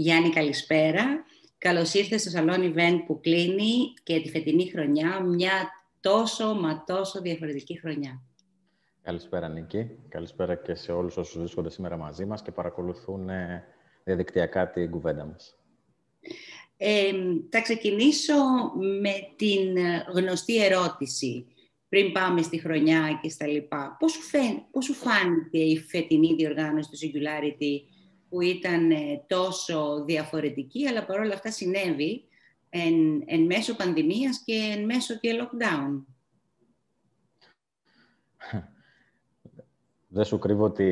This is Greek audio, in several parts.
Γιάννη, καλησπέρα. Καλώς ήρθες στο Salon Event που κλείνει και τη φετινή χρονιά, μια τόσο μα τόσο διαφορετική χρονιά. Καλησπέρα Νίκη. Καλησπέρα και σε όλους όσους βρίσκονται σήμερα μαζί μας και παρακολουθούν ε, διαδικτυακά την κουβέντα μας. Ε, θα ξεκινήσω με την γνωστή ερώτηση πριν πάμε στη χρονιά και στα λοιπά. Πώς σου, πώς σου φάνηκε η φετινή διοργάνωση του Singularity που ήταν ε, τόσο διαφορετική, αλλά παρόλα αυτά συνέβη εν, εν μέσω πανδημίας και εν μέσω και lockdown. Δεν σου κρύβω ότι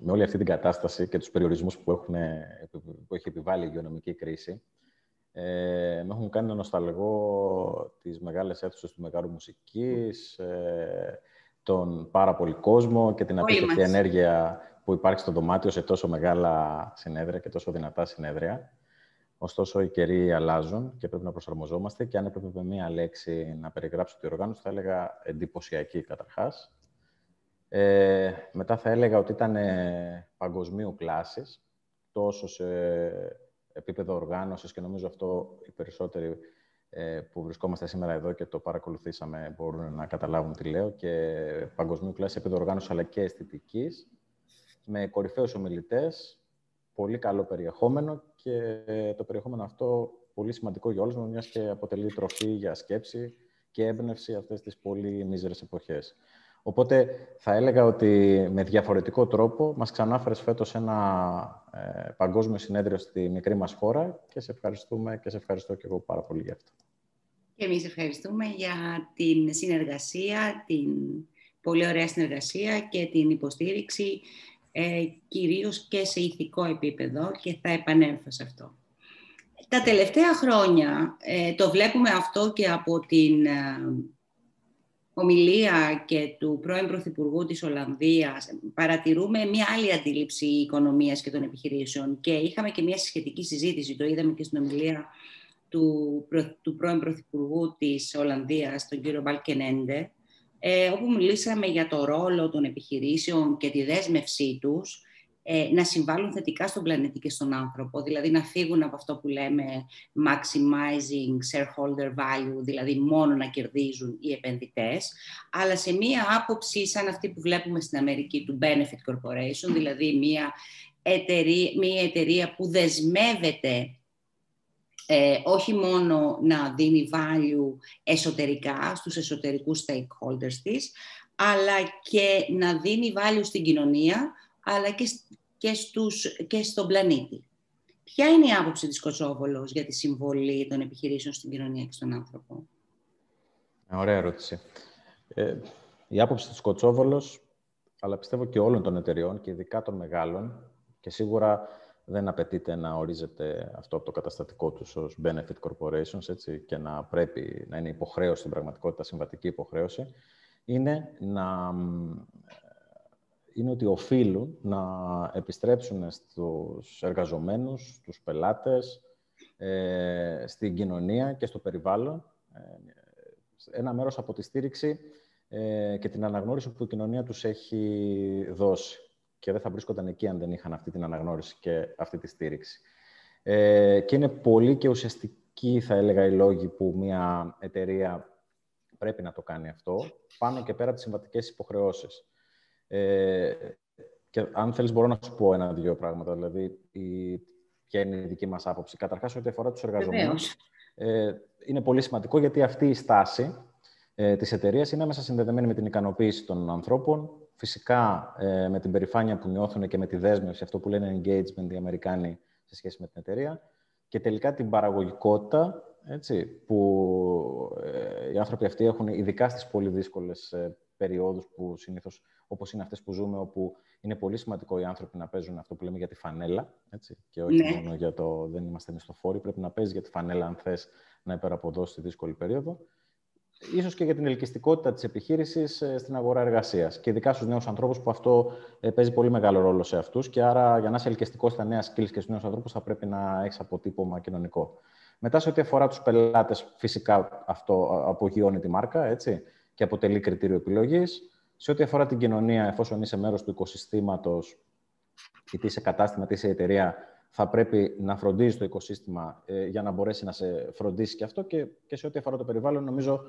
με όλη αυτή την κατάσταση και τους περιορισμούς που, έχουν, που έχει επιβάλει η υγειονομική κρίση, ε, με έχουν κάνει να νοσταλγώ τις μεγάλες αίθουσες του Μεγάρου Μουσικής, ε, τον πάρα πολύ κόσμο και την απίστευτη ενέργεια που υπάρχει στο δωμάτιο σε τόσο μεγάλα συνέδρια και τόσο δυνατά συνέδρια. Ωστόσο, οι καιροί αλλάζουν και πρέπει να προσαρμοζόμαστε και αν έπρεπε με μία λέξη να περιγράψω τη οργάνωση, θα έλεγα εντυπωσιακή καταρχάς. Ε, μετά θα έλεγα ότι ήταν ε, παγκοσμίου κλάσης, τόσο σε επίπεδο οργάνωσης και νομίζω αυτό οι περισσότεροι ε, που βρισκόμαστε σήμερα εδώ και το παρακολουθήσαμε μπορούν να καταλάβουν τι λέω και παγκοσμίου κλάση επίπεδο οργάνωσης αλλά και αισθητικής με κορυφαίους ομιλητές, πολύ καλό περιεχόμενο και το περιεχόμενο αυτό πολύ σημαντικό για όλους μας, μιας και αποτελεί τροφή για σκέψη και έμπνευση αυτές τις πολύ μίζερες εποχές. Οπότε θα έλεγα ότι με διαφορετικό τρόπο μας ξανάφερες φέτος ένα ε, παγκόσμιο συνέδριο στη μικρή μας χώρα και σε ευχαριστούμε και σε ευχαριστώ και εγώ πάρα πολύ γι' αυτό. Και εμείς ευχαριστούμε για την συνεργασία, την πολύ ωραία συνεργασία και την υποστήριξη ε, κυρίως και σε ηθικό επίπεδο και θα επανέλθω σε αυτό. Τα τελευταία χρόνια ε, το βλέπουμε αυτό και από την ε, ομιλία και του πρώην Πρωθυπουργού της Ολλανδίας παρατηρούμε μια άλλη αντίληψη οικονομίας και των επιχειρήσεων και είχαμε και μια σχετική συζήτηση, το είδαμε και στην ομιλία του, του πρώην Πρωθυπουργού της Ολλανδίας, τον κύριο Μπαλκενέντε, ε, όπου μιλήσαμε για το ρόλο των επιχειρήσεων και τη δέσμευσή τους ε, να συμβάλλουν θετικά στον πλανήτη και στον άνθρωπο, δηλαδή να φύγουν από αυτό που λέμε maximizing shareholder value, δηλαδή μόνο να κερδίζουν οι επενδυτές, αλλά σε μία άποψη σαν αυτή που βλέπουμε στην Αμερική του Benefit Corporation, δηλαδή μία εταιρεία, μία εταιρεία που δεσμεύεται ε, όχι μόνο να δίνει value εσωτερικά στους εσωτερικούς stakeholders της, αλλά και να δίνει value στην κοινωνία, αλλά και, και, στους, και στον πλανήτη. Ποια είναι η άποψη της Κοτσόβολος για τη συμβολή των επιχειρήσεων στην κοινωνία και στον άνθρωπο; Ωραία ερώτηση. Ε, η άποψη της Κοτσόβολος, αλλά πιστεύω και όλων των εταιριών και ειδικά των μεγάλων, και σίγουρα δεν απαιτείται να ορίζεται αυτό από το καταστατικό τους ως benefit corporations έτσι, και να πρέπει να είναι υποχρέωση στην πραγματικότητα, συμβατική υποχρέωση, είναι, να, είναι ότι οφείλουν να επιστρέψουν στους εργαζομένους, στους πελάτες, ε, στην κοινωνία και στο περιβάλλον ε, ένα μέρος από τη στήριξη ε, και την αναγνώριση που η κοινωνία τους έχει δώσει και δεν θα βρίσκονταν εκεί αν δεν είχαν αυτή την αναγνώριση και αυτή τη στήριξη. Ε, και είναι πολύ και ουσιαστική, θα έλεγα, οι λόγοι που μια εταιρεία πρέπει να το κάνει αυτό, πάνω και πέρα από τις συμβατικές υποχρεώσεις. Ε, και αν θέλεις μπορώ να σου πω ένα-δυο πράγματα, δηλαδή η, ποια είναι η δική μας άποψη. Καταρχάς, ό,τι αφορά τους εργαζομένους, ε, είναι πολύ σημαντικό γιατί αυτή η στάση ε, της εταιρείας είναι μέσα συνδεδεμένη με την ικανοποίηση των ανθρώπων, Φυσικά ε, με την περηφάνεια που νιώθουν και με τη δέσμευση, αυτό που λένε engagement οι Αμερικάνοι σε σχέση με την εταιρεία και τελικά την παραγωγικότητα έτσι, που ε, οι άνθρωποι αυτοί έχουν ειδικά στις πολύ δύσκολες ε, περιόδους που συνήθως όπως είναι αυτές που ζούμε, όπου είναι πολύ σημαντικό οι άνθρωποι να παίζουν αυτό που λέμε για τη φανέλα έτσι, και όχι ναι. μόνο για το δεν είμαστε μισθοφόροι, πρέπει να παίζεις για τη φανέλα αν θες να υπεραποδώσεις τη δύσκολη περίοδο ίσως και για την ελκυστικότητα της επιχείρησης ε, στην αγορά εργασίας. Και ειδικά στους νέους ανθρώπους που αυτό ε, παίζει πολύ μεγάλο ρόλο σε αυτούς και άρα για να είσαι ελκυστικός στα νέα skills και στους νέους ανθρώπους θα πρέπει να έχεις αποτύπωμα κοινωνικό. Μετά σε ό,τι αφορά τους πελάτες, φυσικά αυτό απογειώνει τη μάρκα έτσι, και αποτελεί κριτήριο επιλογής. Σε ό,τι αφορά την κοινωνία, εφόσον είσαι μέρος του οικοσυστήματος, είτε είσαι κατάστημα, είτε είσαι εταιρεία, θα πρέπει να φροντίζεις το οικοσύστημα ε, για να μπορέσει να σε φροντίσει και αυτό και, και σε ό,τι αφορά το περιβάλλον, νομίζω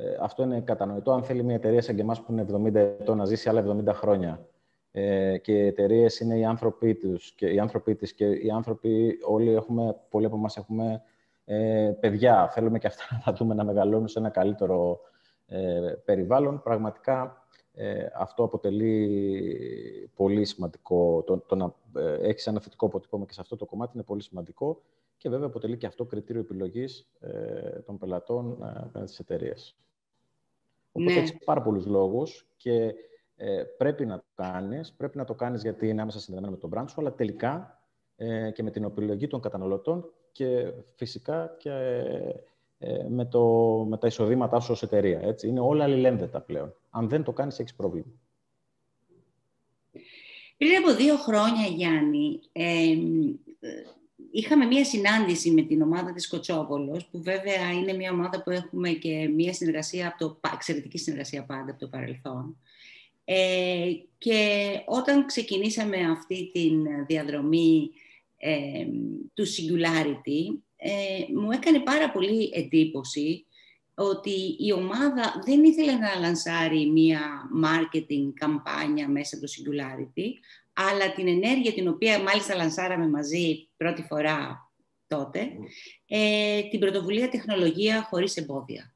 ε, αυτό είναι κατανοητό. Αν θέλει μια εταιρεία σαν και εμάς που είναι 70 ετών να ζήσει άλλα 70 χρόνια ε, και οι εταιρείες είναι οι άνθρωποι τους και οι άνθρωποι της και οι άνθρωποι όλοι έχουμε, πολλοί από εμάς έχουμε ε, παιδιά. Θέλουμε και αυτά να τα δούμε να μεγαλώνουν σε ένα καλύτερο ε, περιβάλλον. Πραγματικά ε, αυτό αποτελεί πολύ σημαντικό. Το, το να ε, έχεις ένα θετικό αποτύπωμα και σε αυτό το κομμάτι είναι πολύ σημαντικό και βέβαια αποτελεί και αυτό κριτήριο επιλογής ε, των πελατών ε, απέναντι στις εταιρείες. Οπότε ναι. έχεις πάρα πολλούς λόγους και ε, πρέπει να το κάνεις. Πρέπει να το κάνεις γιατί είναι άμεσα συνδεδεμένο με τον brand σου, αλλά τελικά ε, και με την επιλογή των καταναλωτών και φυσικά και ε, με, το, με τα εισοδήματά σου ως εταιρεία. Έτσι. Είναι όλα αλληλένδετα πλέον. Αν δεν το κάνεις, έχεις πρόβλημα. Πριν από δύο χρόνια, Γιάννη, ε, είχαμε μία συνάντηση με την ομάδα της Κοτσόπολος, που βέβαια είναι μία ομάδα που έχουμε και μία συνεργασία, από το, εξαιρετική συνεργασία πάντα από το παρελθόν. Ε, και όταν ξεκινήσαμε αυτή τη διαδρομή ε, του Singularity, ε, μου έκανε πάρα πολύ εντύπωση ότι η ομάδα δεν ήθελε να λανσάρει μία marketing καμπάνια μέσα από το Singularity, αλλά την ενέργεια την οποία μάλιστα λανσάραμε μαζί πρώτη φορά τότε, ε, την πρωτοβουλία τεχνολογία χωρίς εμπόδια.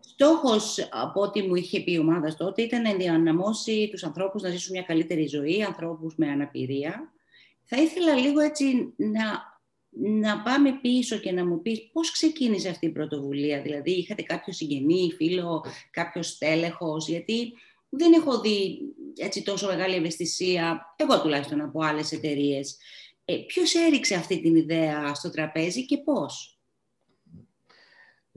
Στόχος, από ό,τι μου είχε πει η ομάδα τότε, ήταν να ενδιαναμώσει τους ανθρώπους να ζήσουν μια καλύτερη ζωή, ανθρώπους με αναπηρία. Θα ήθελα λίγο έτσι να να πάμε πίσω και να μου πεις πώς ξεκίνησε αυτή η πρωτοβουλία. Δηλαδή, είχατε κάποιο συγγενή, φίλο, κάποιο τέλεχος, γιατί δεν έχω δει έτσι τόσο μεγάλη ευαισθησία, εγώ τουλάχιστον από άλλες εταιρείες. Ε, ποιος έριξε αυτή την ιδέα στο τραπέζι και πώς;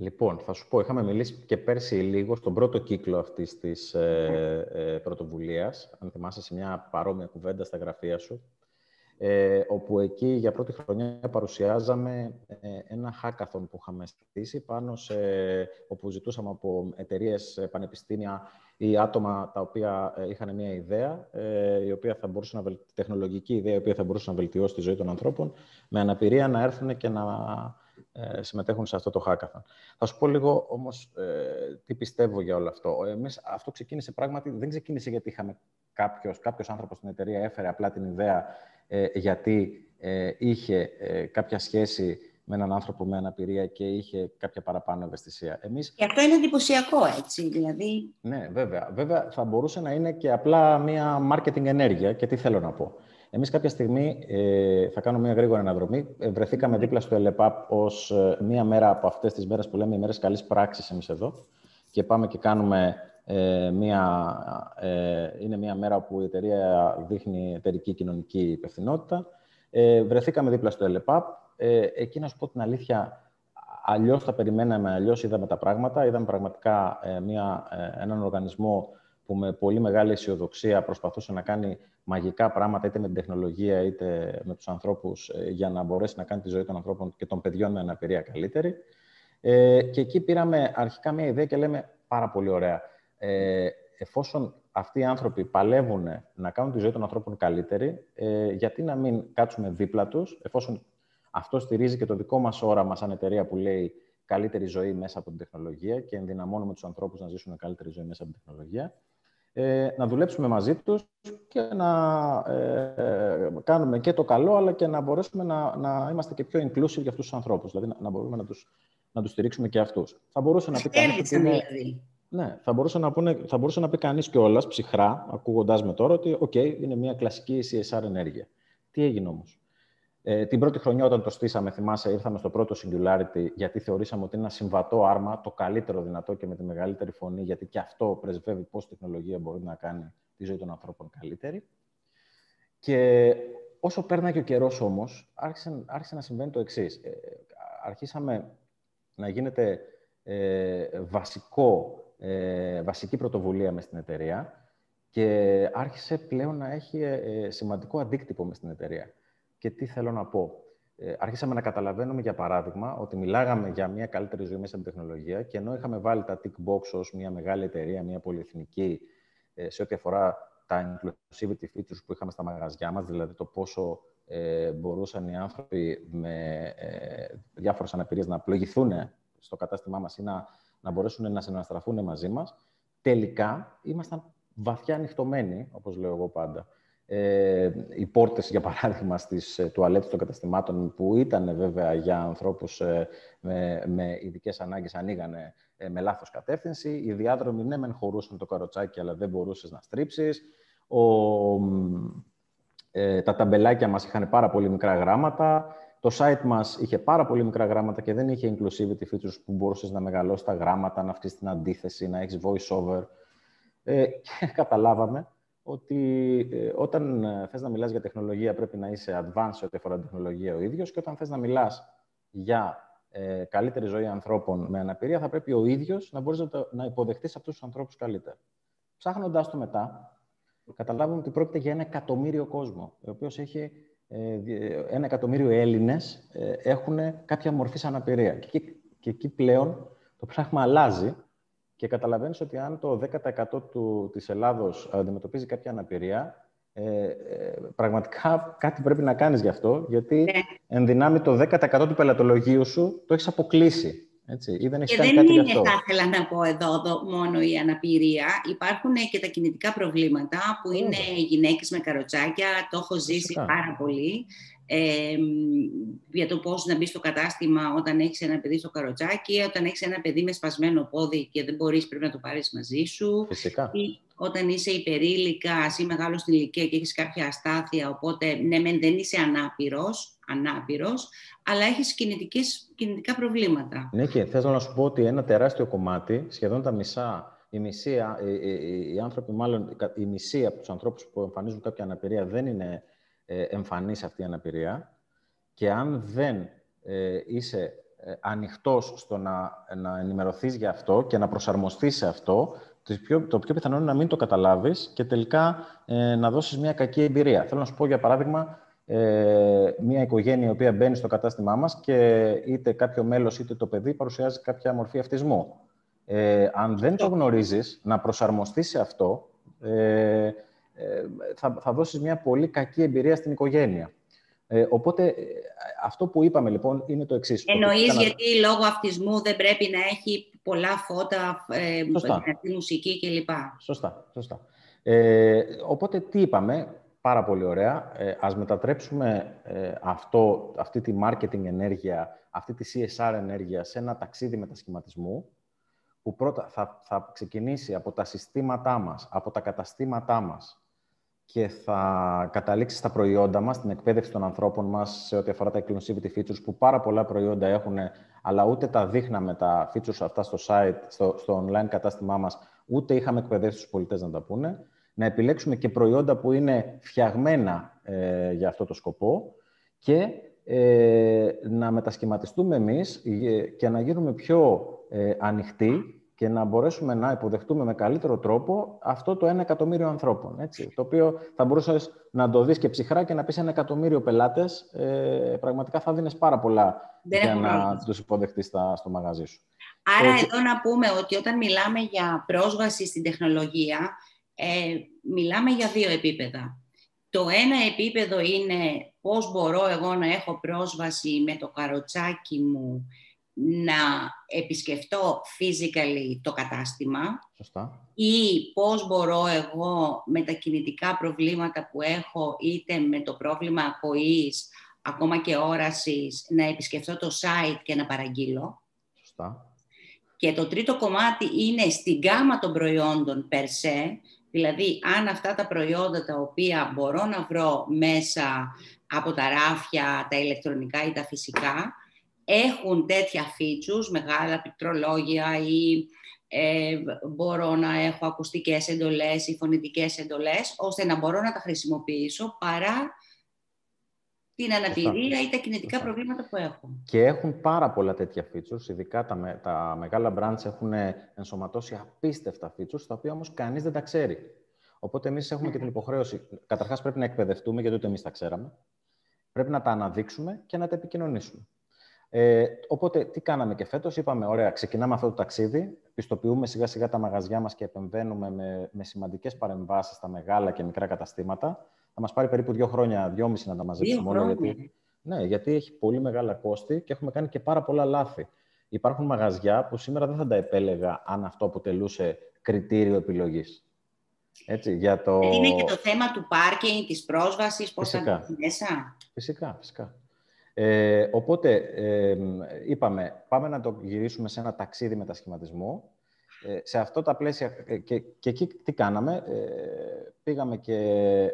Λοιπόν, θα σου πω, είχαμε μιλήσει και πέρσι λίγο στον πρώτο κύκλο αυτής της ε, ε, πρωτοβουλίας, αν θυμάσαι σε μια παρόμοια κουβέντα στα γραφεία σου, ε, όπου εκεί για πρώτη χρονιά παρουσιάζαμε ε, ένα hackathon που είχαμε στήσει πάνω σε, όπου ζητούσαμε από εταιρείες, ε, πανεπιστήμια ή άτομα τα οποία ε, είχαν μια ιδέα, η οποία θα μπορούσε να τεχνολογική ιδέα, η οποία θα μπορούσε να βελτιώσει τη ζωή των ανθρώπων, με αναπηρία να έρθουν και να συμμετέχουν σε αυτό το hackathon. Θα σου πω λίγο όμως τι πιστεύω για όλο αυτό. Εμείς, αυτό ξεκίνησε πράγματι, δεν ξεκίνησε γιατί είχαμε κάποιος, κάποιος άνθρωπος στην εταιρεία έφερε απλά την ιδέα ε, γιατί ε, είχε ε, κάποια σχέση με έναν άνθρωπο με αναπηρία και είχε κάποια παραπάνω ευαισθησία. Εμείς... Και αυτό είναι εντυπωσιακό, έτσι, δηλαδή. Ναι, βέβαια. Βέβαια, θα μπορούσε να είναι και απλά μία marketing ενέργεια. Και τι θέλω να πω. Εμείς κάποια στιγμή, ε, θα κάνω μία γρήγορη αναδρομή, βρεθήκαμε δίπλα στο ΕΛΕΠΑΠ ως μία μέρα από αυτές τις μέρες που λέμε οι μέρες καλής πράξης εμείς εδώ και πάμε και κάνουμε ε, μια, ε, είναι μια μέρα όπου η εταιρεία δείχνει εταιρική κοινωνική υπευθυνότητα. Ε, βρεθήκαμε δίπλα στο ΕΛΕΠΑΠ. Ε, εκεί να σου πω την αλήθεια, αλλιώς τα περιμέναμε, αλλιώς είδαμε τα πράγματα. Είδαμε πραγματικά ε, μια, ε, έναν οργανισμό που με πολύ μεγάλη αισιοδοξία προσπαθούσε να κάνει μαγικά πράγματα είτε με την τεχνολογία είτε με τους ανθρώπους για να μπορέσει να κάνει τη ζωή των ανθρώπων και των παιδιών με αναπηρία καλύτερη. Ε, και εκεί πήραμε αρχικά μια ιδέα και λέμε πάρα πολύ ωραία ε, εφόσον αυτοί οι άνθρωποι παλεύουν να κάνουν τη ζωή των ανθρώπων καλύτερη, ε, γιατί να μην κάτσουμε δίπλα τους, εφόσον αυτό στηρίζει και το δικό μας όραμα σαν εταιρεία που λέει καλύτερη ζωή μέσα από την τεχνολογία και ενδυναμώνουμε τους ανθρώπους να ζήσουν καλύτερη ζωή μέσα από την τεχνολογία, ε, να δουλέψουμε μαζί τους και να ε, κάνουμε και το καλό, αλλά και να μπορέσουμε να, να είμαστε και πιο inclusive για αυτούς τους ανθρώπους, δηλαδή να, να μπορούμε να τους, να τους στηρίξουμε και αυτούς. Θα μπορούσε να πει κανείς δηλαδή. Ναι, θα μπορούσε να, πούνε, θα μπορούσε να πει κανείς κιόλας ψυχρά, ακούγοντάς με τώρα, ότι OK, είναι μια κλασική CSR ενέργεια. Τι έγινε όμως; Ε, την πρώτη χρονιά, όταν το στήσαμε, θυμάσαι, ήρθαμε στο πρώτο Singularity, γιατί θεωρήσαμε ότι είναι ένα συμβατό άρμα, το καλύτερο δυνατό και με τη μεγαλύτερη φωνή, γιατί και αυτό πρεσβεύει πώς η τεχνολογία μπορεί να κάνει τη ζωή των ανθρώπων καλύτερη. Και όσο πέρναγε ο καιρός όμως, άρχισε, άρχισε να συμβαίνει το εξής. Ε, αρχίσαμε να γίνεται ε, βασικό ε, βασική πρωτοβουλία μες στην εταιρεία και άρχισε πλέον να έχει ε, ε, σημαντικό αντίκτυπο μες στην εταιρεία. Και τι θέλω να πω. Ε, άρχισαμε να καταλαβαίνουμε, για παράδειγμα, ότι μιλάγαμε για μια καλύτερη ζωή μέσα από την τεχνολογία και ενώ είχαμε βάλει τα tick box ως μια μεγάλη εταιρεία, μια πολυεθνική, ε, σε ό,τι αφορά τα inclusivity features που είχαμε στα μαγαζιά μας, δηλαδή το πόσο ε, μπορούσαν οι άνθρωποι με ε, διάφορες αναπηρίες να πλογηθούν στο κατάστημά μας ή να, να μπορέσουν να συναστραφούν μαζί μας, τελικά ήμασταν βαθιά ανοιχτωμένοι, όπως λέω εγώ πάντα. Ε, οι πόρτες, για παράδειγμα, στις ε, τουαλέτες των καταστημάτων, που ήταν βέβαια για ανθρώπους ε, με, με ειδικές ανάγκες, ανοίγανε ε, με λάθος κατεύθυνση. Οι διάδρομοι, ναι, μεν χωρούσαν το καροτσάκι, αλλά δεν μπορούσες να στρίψεις. Ο, ε, τα ταμπελάκια μας είχαν πάρα πολύ μικρά γράμματα. Το site μας είχε πάρα πολύ μικρά γράμματα και δεν είχε inclusivity features που μπορούσες να μεγαλώσεις τα γράμματα, να αυξήσει την αντίθεση, να έχεις voice over. Ε, και καταλάβαμε ότι ε, όταν ε, θες να μιλάς για τεχνολογία πρέπει να είσαι advanced ό,τι αφορά την τεχνολογία ο ίδιος και όταν θες να μιλάς για ε, καλύτερη ζωή ανθρώπων με αναπηρία θα πρέπει ο ίδιος να μπορείς να, το, να υποδεχτείς αυτούς τους ανθρώπους καλύτερα. Ψάχνοντας το μετά, καταλάβουμε ότι πρόκειται για ένα εκατομμύριο κόσμο, ο οποίος έχει ε, ένα εκατομμύριο Έλληνες ε, έχουν κάποια μορφή αναπηρία. Και, και εκεί πλέον το πράγμα αλλάζει και καταλαβαίνεις ότι αν το 10% του, της Ελλάδος αντιμετωπίζει κάποια αναπηρία, ε, ε, πραγματικά κάτι πρέπει να κάνεις γι' αυτό, γιατί ναι. εν δυνάμει το 10% του πελατολογίου σου το έχεις αποκλείσει. Έτσι, ή δεν και δεν κάτι είναι, θα ήθελα να πω εδώ, εδώ μόνο η αναπηρία. Υπάρχουν και τα κινητικά προβλήματα που είναι γυναίκες με καροτσάκια. Το έχω ζήσει πάρα πολύ ε, για το πώς να μπει στο κατάστημα όταν έχεις ένα παιδί στο καροτσάκι, ή όταν έχεις ένα παιδί με σπασμένο πόδι και δεν μπορείς, πρέπει να το πάρεις μαζί σου. Φυσικά. Ή όταν είσαι υπερήλικα ή μεγάλο στην ηλικία και έχεις κάποια αστάθεια, οπότε ναι, δεν είσαι ανάπηρος, ανάπηρος, αλλά έχεις κινητικές, κινητικά προβλήματα. Ναι, και θέλω να σου πω ότι ένα τεράστιο κομμάτι, σχεδόν τα μισά, η μισή, οι, οι άνθρωποι, μάλλον η μισή από τους ανθρώπους που εμφανίζουν κάποια αναπηρία δεν είναι ε, εμφανής αυτή η αναπηρία και αν δεν ε, είσαι ε, ανοιχτός στο να, να ενημερωθείς για αυτό και να προσαρμοστείς σε αυτό, το πιο, το πιο πιθανό είναι να μην το καταλάβεις και τελικά ε, να δώσεις μια κακή εμπειρία. Θέλω να σου πω, για παράδειγμα, ε, μια οικογένεια η οποία μπαίνει στο κατάστημά μας και είτε κάποιο μέλος είτε το παιδί παρουσιάζει κάποια μορφή αυτισμού. Ε, αν δεν το γνωρίζεις, να προσαρμοστείς σε αυτό, ε, ε, θα, θα δώσεις μια πολύ κακή εμπειρία στην οικογένεια. Ε, οπότε, ε, αυτό που είπαμε λοιπόν είναι το εξής. Εννοείς γιατί λόγω αυτισμού δεν πρέπει να έχει πολλά φώτα, ε, μουσική κλπ. Σωστά, σωστά. Ε, οπότε, τι είπαμε, πάρα πολύ ωραία. Ε, ας μετατρέψουμε ε, αυτό, αυτή τη marketing ενέργεια, αυτή τη CSR ενέργεια σε ένα ταξίδι μετασχηματισμού, που πρώτα θα, θα ξεκινήσει από τα συστήματά μας, από τα καταστήματά μας, και θα καταλήξει στα προϊόντα μας, στην εκπαίδευση των ανθρώπων μας σε ό,τι αφορά τα inclusivity features που πάρα πολλά προϊόντα έχουν, αλλά ούτε τα δείχναμε τα features αυτά στο site, στο, στο online κατάστημά μας, ούτε είχαμε εκπαιδεύσει τους πολιτές να τα πούνε. Να επιλέξουμε και προϊόντα που είναι φτιαγμένα ε, για αυτό το σκοπό και ε, να μετασχηματιστούμε εμείς ε, και να γίνουμε πιο ε, ανοιχτοί και να μπορέσουμε να υποδεχτούμε με καλύτερο τρόπο αυτό το ένα εκατομμύριο ανθρώπων. Έτσι, το οποίο θα μπορούσες να το δεις και ψυχρά και να πεις ένα εκατομμύριο πελάτες. Ε, πραγματικά θα δίνεις πάρα πολλά για να τους υποδεχτείς στο μαγαζί σου. Άρα εδώ να πούμε ότι όταν μιλάμε για πρόσβαση στην τεχνολογία, ε, μιλάμε για δύο επίπεδα. Το ένα επίπεδο είναι πώς μπορώ εγώ να έχω πρόσβαση με το καροτσάκι μου να επισκεφτώ physically το κατάστημα Σωστά. ή πώς μπορώ εγώ με τα κινητικά προβλήματα που έχω είτε με το πρόβλημα ακοής, ακόμα και όρασης, να επισκεφτώ το site και να παραγγείλω. Σωστά. Και το τρίτο κομμάτι είναι στην γάμα των προϊόντων per se, δηλαδή αν αυτά τα προϊόντα τα οποία μπορώ να βρω μέσα από τα ράφια, τα ηλεκτρονικά ή τα φυσικά, έχουν τέτοια features, μεγάλα πληκτρολόγια ή ε, μπορώ να έχω ακουστικές εντολές ή φωνητικές εντολές, ώστε να μπορώ να τα χρησιμοποιήσω παρά την αναπηρία ή τα κινητικά προβλήματα που έχω. Και έχουν πάρα πολλά τέτοια features, ειδικά τα, τα μεγάλα brands έχουν ενσωματώσει απίστευτα features, τα οποία όμως κανείς δεν τα ξέρει. Οπότε εμείς έχουμε και την υποχρέωση, καταρχάς πρέπει να εκπαιδευτούμε, γιατί ούτε εμείς τα ξέραμε, πρέπει να τα αναδείξουμε και να τα επικοινωνήσουμε. Ε, οπότε, τι κάναμε και φέτος, είπαμε, ωραία, ξεκινάμε αυτό το ταξίδι, πιστοποιούμε σιγά-σιγά τα μαγαζιά μας και επεμβαίνουμε με, με σημαντικές παρεμβάσεις στα μεγάλα και μικρά καταστήματα. θα μας πάρει περίπου δύο χρόνια, δυόμιση να τα μαζέψουμε όλα. Γιατί, ναι, γιατί έχει πολύ μεγάλα κόστη και έχουμε κάνει και πάρα πολλά λάθη. Υπάρχουν μαγαζιά που σήμερα δεν θα τα επέλεγα αν αυτό αποτελούσε κριτήριο επιλογής. Έτσι, για το... Είναι και το θέμα του πάρκινγκ, της πρόσβασης, πώς φυσικά. θα μέσα. Φυσικά, φυσικά. Ε, οπότε, ε, είπαμε, πάμε να το γυρίσουμε σε ένα ταξίδι μετασχηματισμού. Ε, σε αυτό τα πλαίσια, ε, και, και εκεί τι κάναμε, ε, πήγαμε και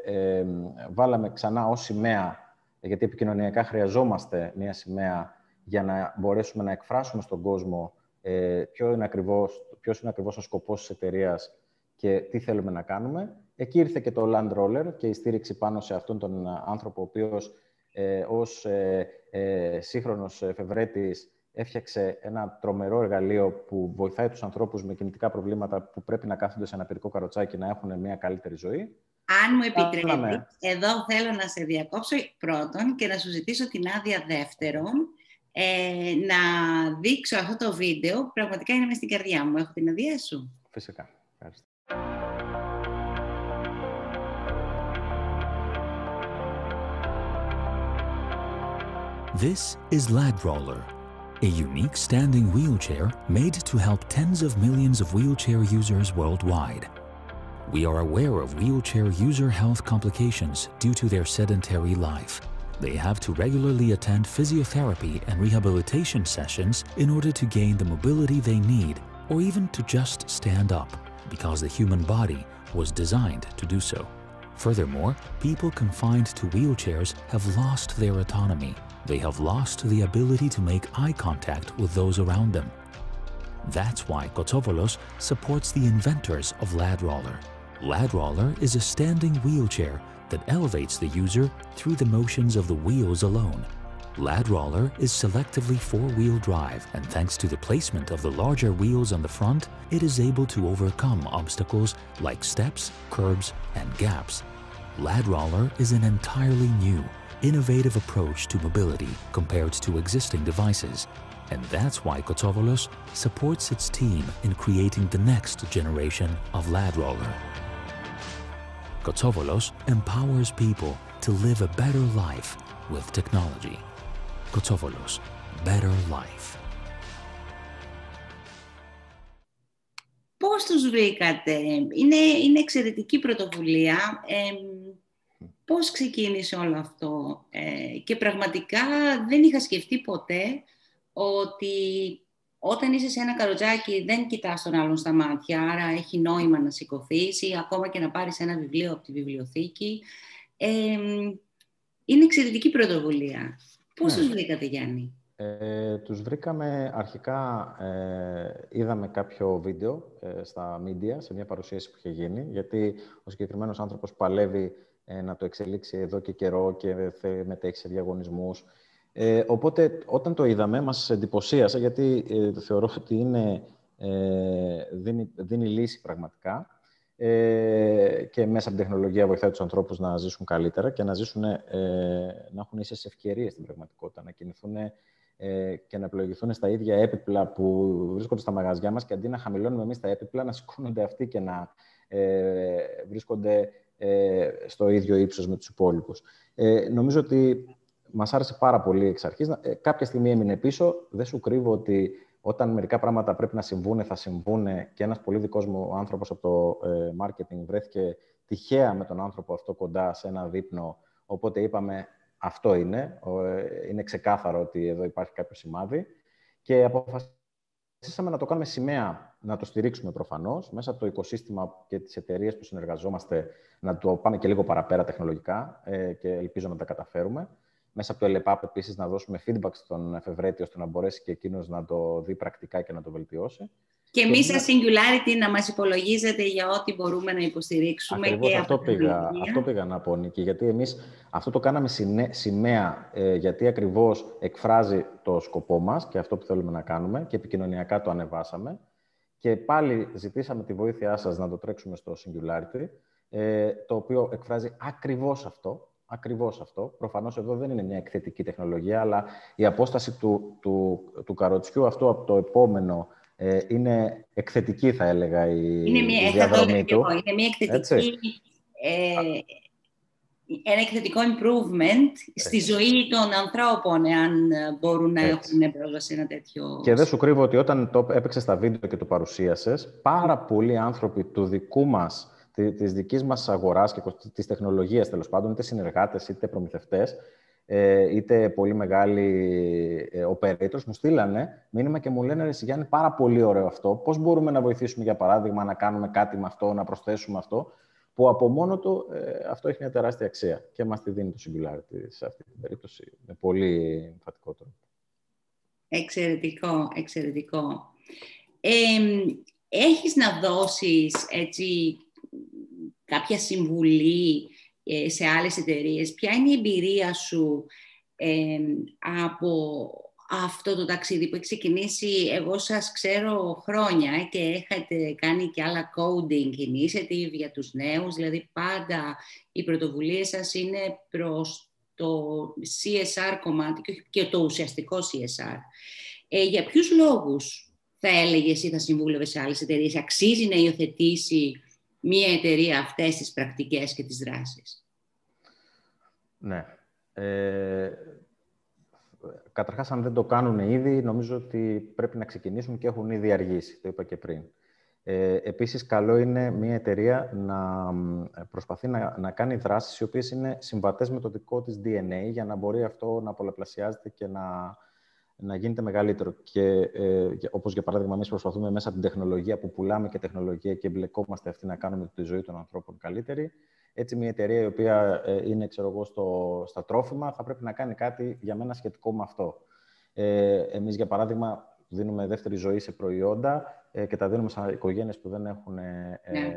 ε, βάλαμε ξανά ως σημαία, γιατί επικοινωνιακά χρειαζόμαστε μια σημαία για να μπορέσουμε να εκφράσουμε στον κόσμο ε, ποιο είναι ακριβώς, ποιος είναι ακριβώς ο σκοπός της εταιρείας και τι θέλουμε να κάνουμε. Εκεί ήρθε και το Land Roller και η στήριξη πάνω σε αυτόν τον άνθρωπο, ο οποίος ε, ως ε, ε, σύγχρονος εφευρέτης έφτιαξε ένα τρομερό εργαλείο που βοηθάει τους ανθρώπους με κινητικά προβλήματα που πρέπει να κάθονται σε ένα παιδικό καροτσάκι να έχουν μια καλύτερη ζωή. Αν μου επιτρέπεις, εδώ θέλω να σε διακόψω πρώτον και να σου ζητήσω την άδεια δεύτερον ε, να δείξω αυτό το βίντεο που πραγματικά είναι μέσα στην καρδιά μου. Έχω την άδειά σου. Φυσικά. Ευχαριστώ. This is Ladroller, a unique standing wheelchair made to help tens of millions of wheelchair users worldwide. We are aware of wheelchair user health complications due to their sedentary life. They have to regularly attend physiotherapy and rehabilitation sessions in order to gain the mobility they need or even to just stand up because the human body was designed to do so. Furthermore, people confined to wheelchairs have lost their autonomy they have lost the ability to make eye contact with those around them. That's why Kotovolos supports the inventors of Ladroller. Ladroller is a standing wheelchair that elevates the user through the motions of the wheels alone. Ladroller is selectively four-wheel drive and thanks to the placement of the larger wheels on the front, it is able to overcome obstacles like steps, curbs, and gaps. Ladroller is an entirely new innovative approach to mobility compared to existing devices. And that's why Kotovolos supports its team in creating the next generation of Ladroller. Kotovolos empowers people to live a better life with technology. Kotovolos, better life. Πώς τους βρήκατε. Είναι, είναι εξαιρετική πρωτοβουλία. Ε, πώς ξεκίνησε όλο αυτό. Ε, και πραγματικά δεν είχα σκεφτεί ποτέ ότι όταν είσαι σε ένα καροτζάκι δεν κοιτάς τον άλλον στα μάτια, άρα έχει νόημα να σηκωθείς ή ακόμα και να πάρεις ένα βιβλίο από τη βιβλιοθήκη. Ε, είναι εξαιρετική πρωτοβουλία. Πώς ναι. τους βρήκατε, Γιάννη; Ε, τους βρήκαμε αρχικά, ε, είδαμε κάποιο βίντεο ε, στα media, σε μια παρουσίαση που είχε γίνει, γιατί ο συγκεκριμένος άνθρωπος παλεύει ε, να το εξελίξει εδώ και καιρό και μετέχει σε διαγωνισμούς. Ε, οπότε, όταν το είδαμε, μας εντυπωσίασε, γιατί ε, θεωρώ ότι είναι, ε, δίνει, δίνει λύση πραγματικά ε, και μέσα από την τεχνολογία βοηθάει τους ανθρώπους να ζήσουν καλύτερα και να, ζήσουν, ε, να έχουν ίσες ευκαιρίες στην πραγματικότητα, να κινηθούν ε, και να επιλογηθούν στα ίδια έπιπλα που βρίσκονται στα μαγαζιά μας και αντί να χαμηλώνουμε εμείς τα έπιπλα, να σηκώνονται αυτοί και να ε, βρίσκονται ε, στο ίδιο ύψος με τους υπόλοιπους. Ε, νομίζω ότι μας άρεσε πάρα πολύ εξ αρχής. Ε, κάποια στιγμή έμεινε πίσω. Δεν σου κρύβω ότι όταν μερικά πράγματα πρέπει να συμβούν, θα συμβούν και ένας πολύ δικός μου άνθρωπος από το ε, marketing βρέθηκε τυχαία με τον άνθρωπο αυτό κοντά σε ένα δείπνο. Οπότε είπαμε, αυτό είναι. Ε, είναι ξεκάθαρο ότι εδώ υπάρχει κάποιο σημάδι. Και αποφασίσαμε να το κάνουμε σημαία, να το στηρίξουμε προφανώς, μέσα από το οικοσύστημα και τις εταιρείες που συνεργαζόμαστε να το πάμε και λίγο παραπέρα τεχνολογικά ε, και ελπίζω να τα καταφέρουμε. Μέσα από το ΕΛΕΠΑΠ επίσης να δώσουμε feedback στον εφευρέτη ώστε να μπορέσει και εκείνος να το δει πρακτικά και να το βελτιώσει. Και εμείς, σαν Singularity, να μας υπολογίζετε για ό,τι μπορούμε να υποστηρίξουμε. Ακριβώς και αυτό, πήγα, αυτό πήγα να πω, Νίκη. Γιατί εμείς αυτό το κάναμε σημαία, ε, γιατί ακριβώς εκφράζει το σκοπό μας και αυτό που θέλουμε να κάνουμε και επικοινωνιακά το ανεβάσαμε. Και πάλι ζητήσαμε τη βοήθειά σας να το τρέξουμε στο Singularity ε, το οποίο εκφράζει ακριβώς αυτό. Ακριβώς αυτό. Προφανώς εδώ δεν είναι μια εκθετική τεχνολογία, αλλά η απόσταση του, του, του καροτσιού αυτό από το επόμενο ε, είναι εκθετική, θα έλεγα, η, είναι μια, η διαδρομή του. Είναι μια εκθετική... Ε, ένα εκθετικό improvement στη ζωή των ανθρώπων, εάν μπορούν να Έτσι. έχουν πρόσβαση σε ένα τέτοιο... Και δεν σου κρύβω ότι όταν το έπαιξες τα βίντεο και το παρουσίασες, πάρα πολλοί άνθρωποι του δικού μας, της δικής μας αγοράς και της τεχνολογίας, τέλος πάντων, είτε συνεργάτες είτε προμηθευτές, ε, είτε πολύ μεγάλοι ε, operators, μου στείλανε μήνυμα και μου λένε «Ρε Γιάννη, πάρα πολύ ωραίο αυτό. Πώς μπορούμε να βοηθήσουμε, για παράδειγμα, να κάνουμε κάτι με αυτό, να προσθέσουμε αυτό» που από μόνο του ε, αυτό έχει μια τεράστια αξία και μας τη δίνει το Singularity σε αυτή την περίπτωση με πολύ εμφατικό τρόπο. Εξαιρετικό, εξαιρετικό. Ε, έχεις να δώσεις έτσι κάποια συμβουλή ε, σε άλλες εταιρείες; Ποια είναι η εμπειρία σου από αυτό το ταξίδι που έχει ξεκινήσει, εγώ σας ξέρω χρόνια και έχετε κάνει και άλλα coding initiative για τους νέους, δηλαδή πάντα οι πρωτοβουλίες σας είναι προς το CSR κομμάτι και το ουσιαστικό CSR. Ε, για ποιους λόγους θα έλεγες ή θα συμβούλευες σε άλλες εταιρείες, αξίζει να υιοθετήσει μία εταιρεία αυτές τις πρακτικές και τις δράσεις; Ναι. Ε, Καταρχάς, αν δεν το κάνουν ήδη, νομίζω ότι πρέπει να ξεκινήσουν και έχουν ήδη αργήσει. Το είπα και πριν. Ε, επίσης, καλό είναι μια εταιρεία να προσπαθεί να, να κάνει δράσεις οι οποίες είναι συμβατές με το δικό της DNA για να μπορεί αυτό να πολλαπλασιάζεται και να, να γίνεται μεγαλύτερο. Και ε, όπως για παράδειγμα, εμείς προσπαθούμε μέσα από την τεχνολογία που πουλάμε και τεχνολογία και εμπλεκόμαστε αυτή να κάνουμε τη ζωή των ανθρώπων καλύτερη, έτσι, μια εταιρεία η οποία ε, είναι ξέρω εγώ, στο, στα τρόφιμα θα πρέπει να κάνει κάτι για μένα σχετικό με αυτό. Ε, εμείς, για παράδειγμα, δίνουμε δεύτερη ζωή σε προϊόντα ε, και τα δίνουμε σε οικογένειες που δεν έχουν ε, ναι.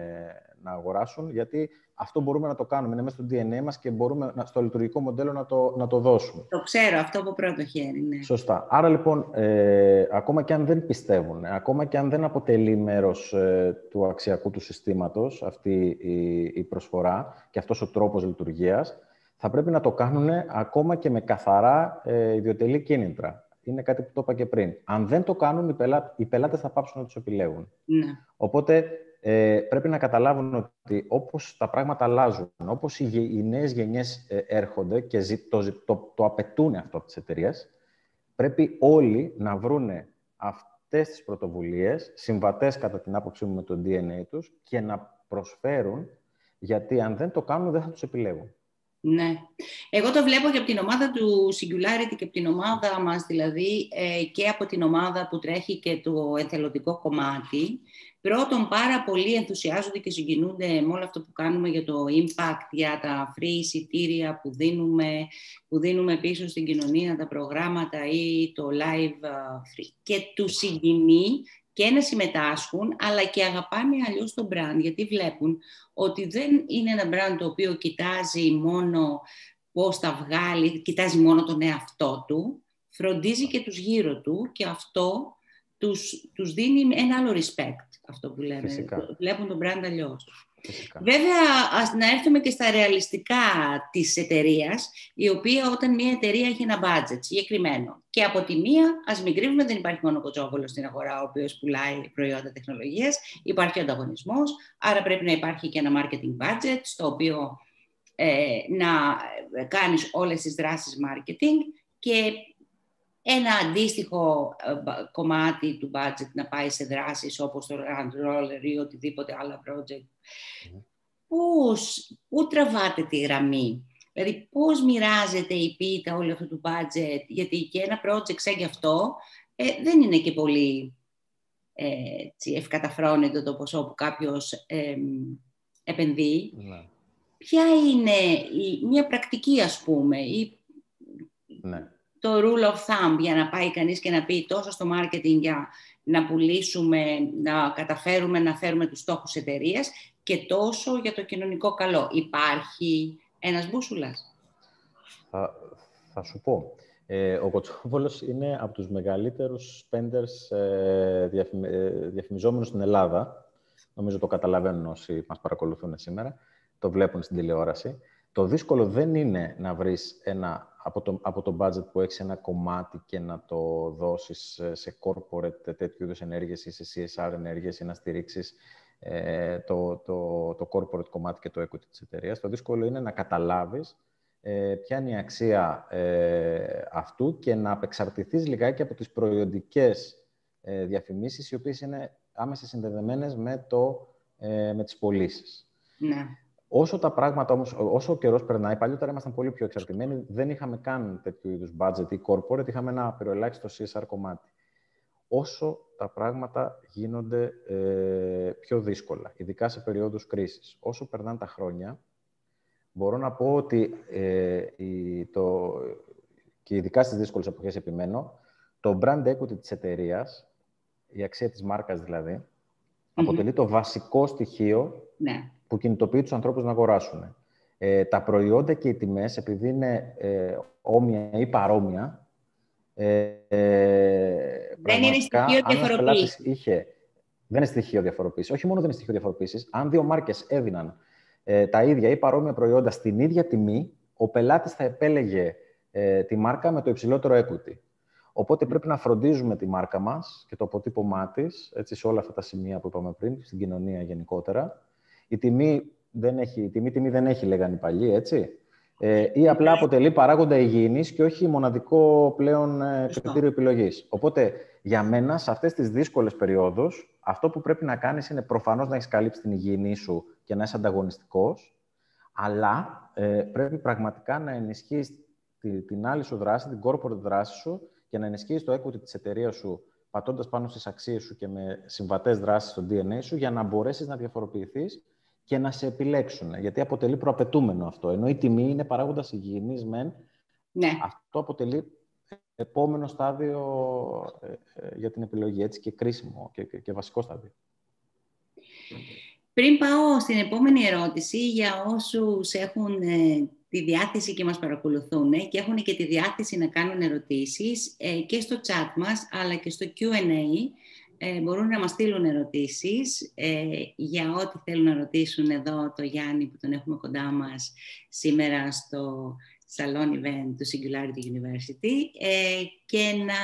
να αγοράσουν, γιατί αυτό μπορούμε να το κάνουμε. Είναι μέσα στο DNA μας και μπορούμε στο λειτουργικό μοντέλο να το, να το δώσουμε. Το ξέρω, αυτό από πρώτο χέρι, ναι. Σωστά. Άρα, λοιπόν, ε, ακόμα και αν δεν πιστεύουν, ακόμα και αν δεν αποτελεί μέρος ε, του αξιακού του συστήματος αυτή η, η προσφορά και αυτός ο τρόπος λειτουργίας, θα πρέπει να το κάνουν ακόμα και με καθαρά ε, ιδιωτελή κίνητρα είναι κάτι που το είπα και πριν. Αν δεν το κάνουν, οι, πελά... οι πελάτες θα πάψουν να τους επιλέγουν. Ναι. Οπότε ε, πρέπει να καταλάβουν ότι όπως τα πράγματα αλλάζουν, όπως οι, οι νέες γενιές ε, έρχονται και το, το, το απαιτούν αυτό από τις εταιρείες, πρέπει όλοι να βρούνε αυτές τις πρωτοβουλίες, συμβατές κατά την άποψή μου με το DNA τους και να προσφέρουν, γιατί αν δεν το κάνουν δεν θα τους επιλέγουν. Ναι. Εγώ το βλέπω και από την ομάδα του Singularity και από την ομάδα μας δηλαδή ε, και από την ομάδα που τρέχει και το εθελοντικό κομμάτι. Πρώτον, πάρα πολλοί ενθουσιάζονται και συγκινούνται με όλο αυτό που κάνουμε για το impact, για τα free εισιτήρια που δίνουμε, που δίνουμε πίσω στην κοινωνία, τα προγράμματα ή το live ε, free. Και του συγκινεί και να συμμετάσχουν, αλλά και αγαπάνε αλλιώς το brand, γιατί βλέπουν ότι δεν είναι ένα brand το οποίο κοιτάζει μόνο πώς τα βγάλει, κοιτάζει μόνο τον εαυτό του, φροντίζει και τους γύρω του και αυτό τους, τους δίνει ένα άλλο respect, αυτό που λέμε. Φυσικά. Βλέπουν τον brand αλλιώς. Βέβαια, ας να έρθουμε και στα ρεαλιστικά της εταιρείας, η οποία όταν μια εταιρεία έχει ένα budget συγκεκριμένο και από τη μία, ας μην κρύβουμε, δεν υπάρχει μόνο κοτσόβολο στην αγορά, ο οποίος πουλάει προϊόντα τεχνολογίας, υπάρχει ανταγωνισμός, άρα πρέπει να υπάρχει και ένα marketing budget, στο οποίο ε, να κάνεις όλες τις δράσεις marketing και ένα αντίστοιχο ε, κομμάτι του budget να πάει σε δράσεις όπως το Rand Roller ή οτιδήποτε άλλο project. Πώς, πού τραβάτε τη γραμμή, δηλαδή πώς μοιράζεται η πίτα όλο αυτό του budget, γιατί και ένα project σαν γι' αυτό ε, δεν είναι και πολύ ε, ευκαταφρόνητο το ποσό που κάποιος ε, επενδύει. Ναι. Ποια είναι η, μια πρακτική, ας πούμε, ή ναι το rule of thumb για να πάει κανείς και να πει τόσο στο marketing για να πουλήσουμε, να καταφέρουμε να φέρουμε τους στόχους εταιρείας και τόσο για το κοινωνικό καλό. Υπάρχει ένας μπούσουλας. Θα, θα σου πω. Ε, ο Κοτσόβολος είναι από τους μεγαλύτερους spenders ε, ε, διαφημιζόμενους στην Ελλάδα. Νομίζω το καταλαβαίνουν όσοι μας παρακολουθούν σήμερα. Το βλέπουν στην τηλεόραση. Το δύσκολο δεν είναι να βρεις ένα, από, το, από το budget που έχεις ένα κομμάτι και να το δώσεις σε corporate τέτοιου είδους ενέργειες ή σε CSR ενέργειες ή να στηρίξεις ε, το, το, το corporate κομμάτι και το equity της εταιρείας. Το δύσκολο είναι να καταλάβεις ε, ποια είναι η αξία ε, αυτού και να απεξαρτηθείς λιγάκι από τις προϊόντικές ε, διαφημίσεις, οι οποίες είναι άμεσα συνδεδεμένες με, το, ε, με τις πωλήσεις. Ναι. Όσο τα πράγματα όμως, όσο ο καιρός περνάει, παλιότερα ήμασταν πολύ πιο εξαρτημένοι, δεν είχαμε καν τέτοιου είδους budget ή corporate, είχαμε ένα περιολάχιστο CSR κομμάτι. Όσο τα πράγματα γίνονται ε, πιο δύσκολα, ειδικά σε περίοδους κρίσης, όσο περνάνε τα χρόνια, μπορώ να πω ότι ε, η, το, και ειδικά στις δύσκολες εποχές επιμένω, το brand equity της εταιρείας, η αξία της μάρκας δηλαδή, αποτελεί το βασικό στοιχείο ναι. Που κινητοποιεί τους ανθρώπους να αγοράσουν. Ε, τα προϊόντα και οι τιμές, επειδή είναι ε, όμοια ή παρόμοια, ε, ε δεν είναι στοιχείο διαφοροποίησης. Είχε, δεν είναι στοιχείο διαφοροποίησης. Όχι μόνο δεν είναι στοιχείο διαφοροποίησης. Αν δύο μάρκες έδιναν ε, τα ίδια ή παρόμοια προϊόντα στην ίδια τιμή, ο πελάτης θα επέλεγε ε, τη μάρκα με το υψηλότερο equity. Οπότε πρέπει να φροντίζουμε τη μάρκα μας και το αποτύπωμά της, έτσι σε όλα αυτά τα σημεία που είπαμε πριν, στην κοινωνία γενικότερα. Η τιμή, δεν έχει, η τιμή, τιμή δεν έχει, λέγανε οι παλιοί, έτσι. Ε, ή απλά αποτελεί παράγοντα υγιεινής και όχι μοναδικό πλέον ε, κριτήριο επιλογής. Οπότε, για μένα, σε αυτές τις δύσκολες περιόδους, αυτό που πρέπει να κάνεις είναι προφανώς να έχεις καλύψει την υγιεινή σου και να είσαι ανταγωνιστικός, αλλά ε, πρέπει πραγματικά να ενισχύεις την άλλη σου δράση, την corporate δράση σου και να ενισχύεις το equity της εταιρείας σου πατώντας πάνω στις αξίες σου και με συμβατές δράσεις στο DNA σου για να μπορέσεις να διαφοροποιηθείς και να σε επιλέξουν. Γιατί αποτελεί προαπαιτούμενο αυτό. Ενώ η τιμή είναι παράγοντας υγιεινής μεν, ναι. αυτό αποτελεί επόμενο στάδιο ε, ε, για την επιλογή, έτσι και κρίσιμο και, και, και βασικό στάδιο. Πριν πάω στην επόμενη ερώτηση, για όσους έχουν ε, τη διάθεση και μας παρακολουθούν ε, και έχουν και τη διάθεση να κάνουν ερωτήσεις ε, και στο chat μας, αλλά και στο Q&A, μπορούν να μας στείλουν ερωτήσεις για ό,τι θέλουν να ρωτήσουν εδώ το Γιάννη που τον έχουμε κοντά μας σήμερα στο Salon Event του Singularity University. Και να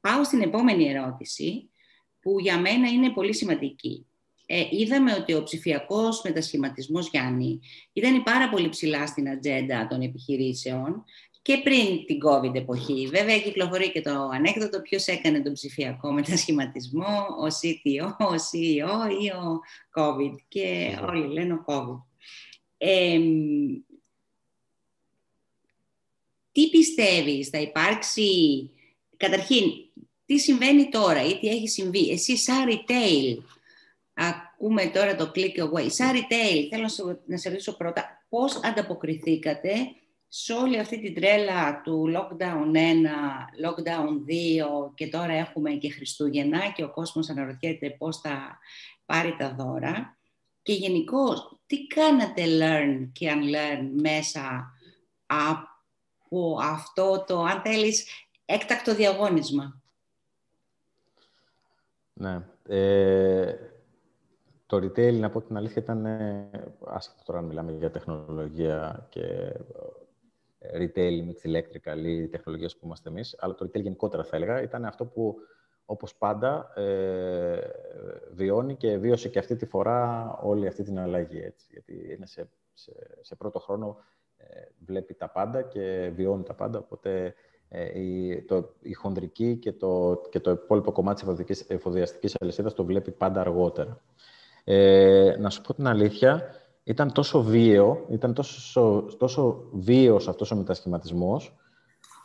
πάω στην επόμενη ερώτηση που για μένα είναι πολύ σημαντική. Ε, είδαμε ότι ο ψηφιακός μετασχηματισμός, Γιάννη, ήταν πάρα πολύ ψηλά στην ατζέντα των επιχειρήσεων και πριν την COVID εποχή. Βέβαια, κυκλοφορεί και το ανέκδοτο ποιος έκανε τον ψηφιακό μετασχηματισμό, ο CTO, ο CEO ή ο COVID. Και όλοι λένε ο COVID. τι πιστεύεις, θα υπάρξει... Καταρχήν, τι συμβαίνει τώρα ή τι έχει συμβεί; Εσύ σαν retail, ακούμε τώρα το click away. Σαν retail, θέλω να σε ρωτήσω πρώτα, πώς ανταποκριθήκατε σε όλη αυτή την τρέλα του lockdown 1, lockdown 2 και τώρα έχουμε και Χριστούγεννα και ο κόσμος αναρωτιέται πώς θα πάρει τα δώρα. Και γενικώ, τι κάνατε learn και unlearn μέσα από αυτό το, αν θέλεις, έκτακτο διαγώνισμα; Ναι. Ε, το retail, να πω την αλήθεια, ήταν άσχετο τώρα να μιλάμε για τεχνολογία και ε, retail, mixed electrical ή τεχνολογίες που είμαστε εμείς, αλλά το retail γενικότερα θα έλεγα, ήταν αυτό που όπως πάντα ε, βιώνει και βίωσε και αυτή τη φορά όλη αυτή την αλλαγή. Έτσι, γιατί είναι σε, σε, σε πρώτο χρόνο ε, βλέπει τα πάντα και βιώνει τα πάντα, οπότε ε, η, το, η χονδρική και το, και το υπόλοιπο κομμάτι της εφοδιαστικής αλυσίδας το βλέπει πάντα αργότερα. Ε, να σου πω την αλήθεια, ήταν τόσο βίαιο, ήταν τόσο, τόσο βίαιος αυτός ο μετασχηματισμός,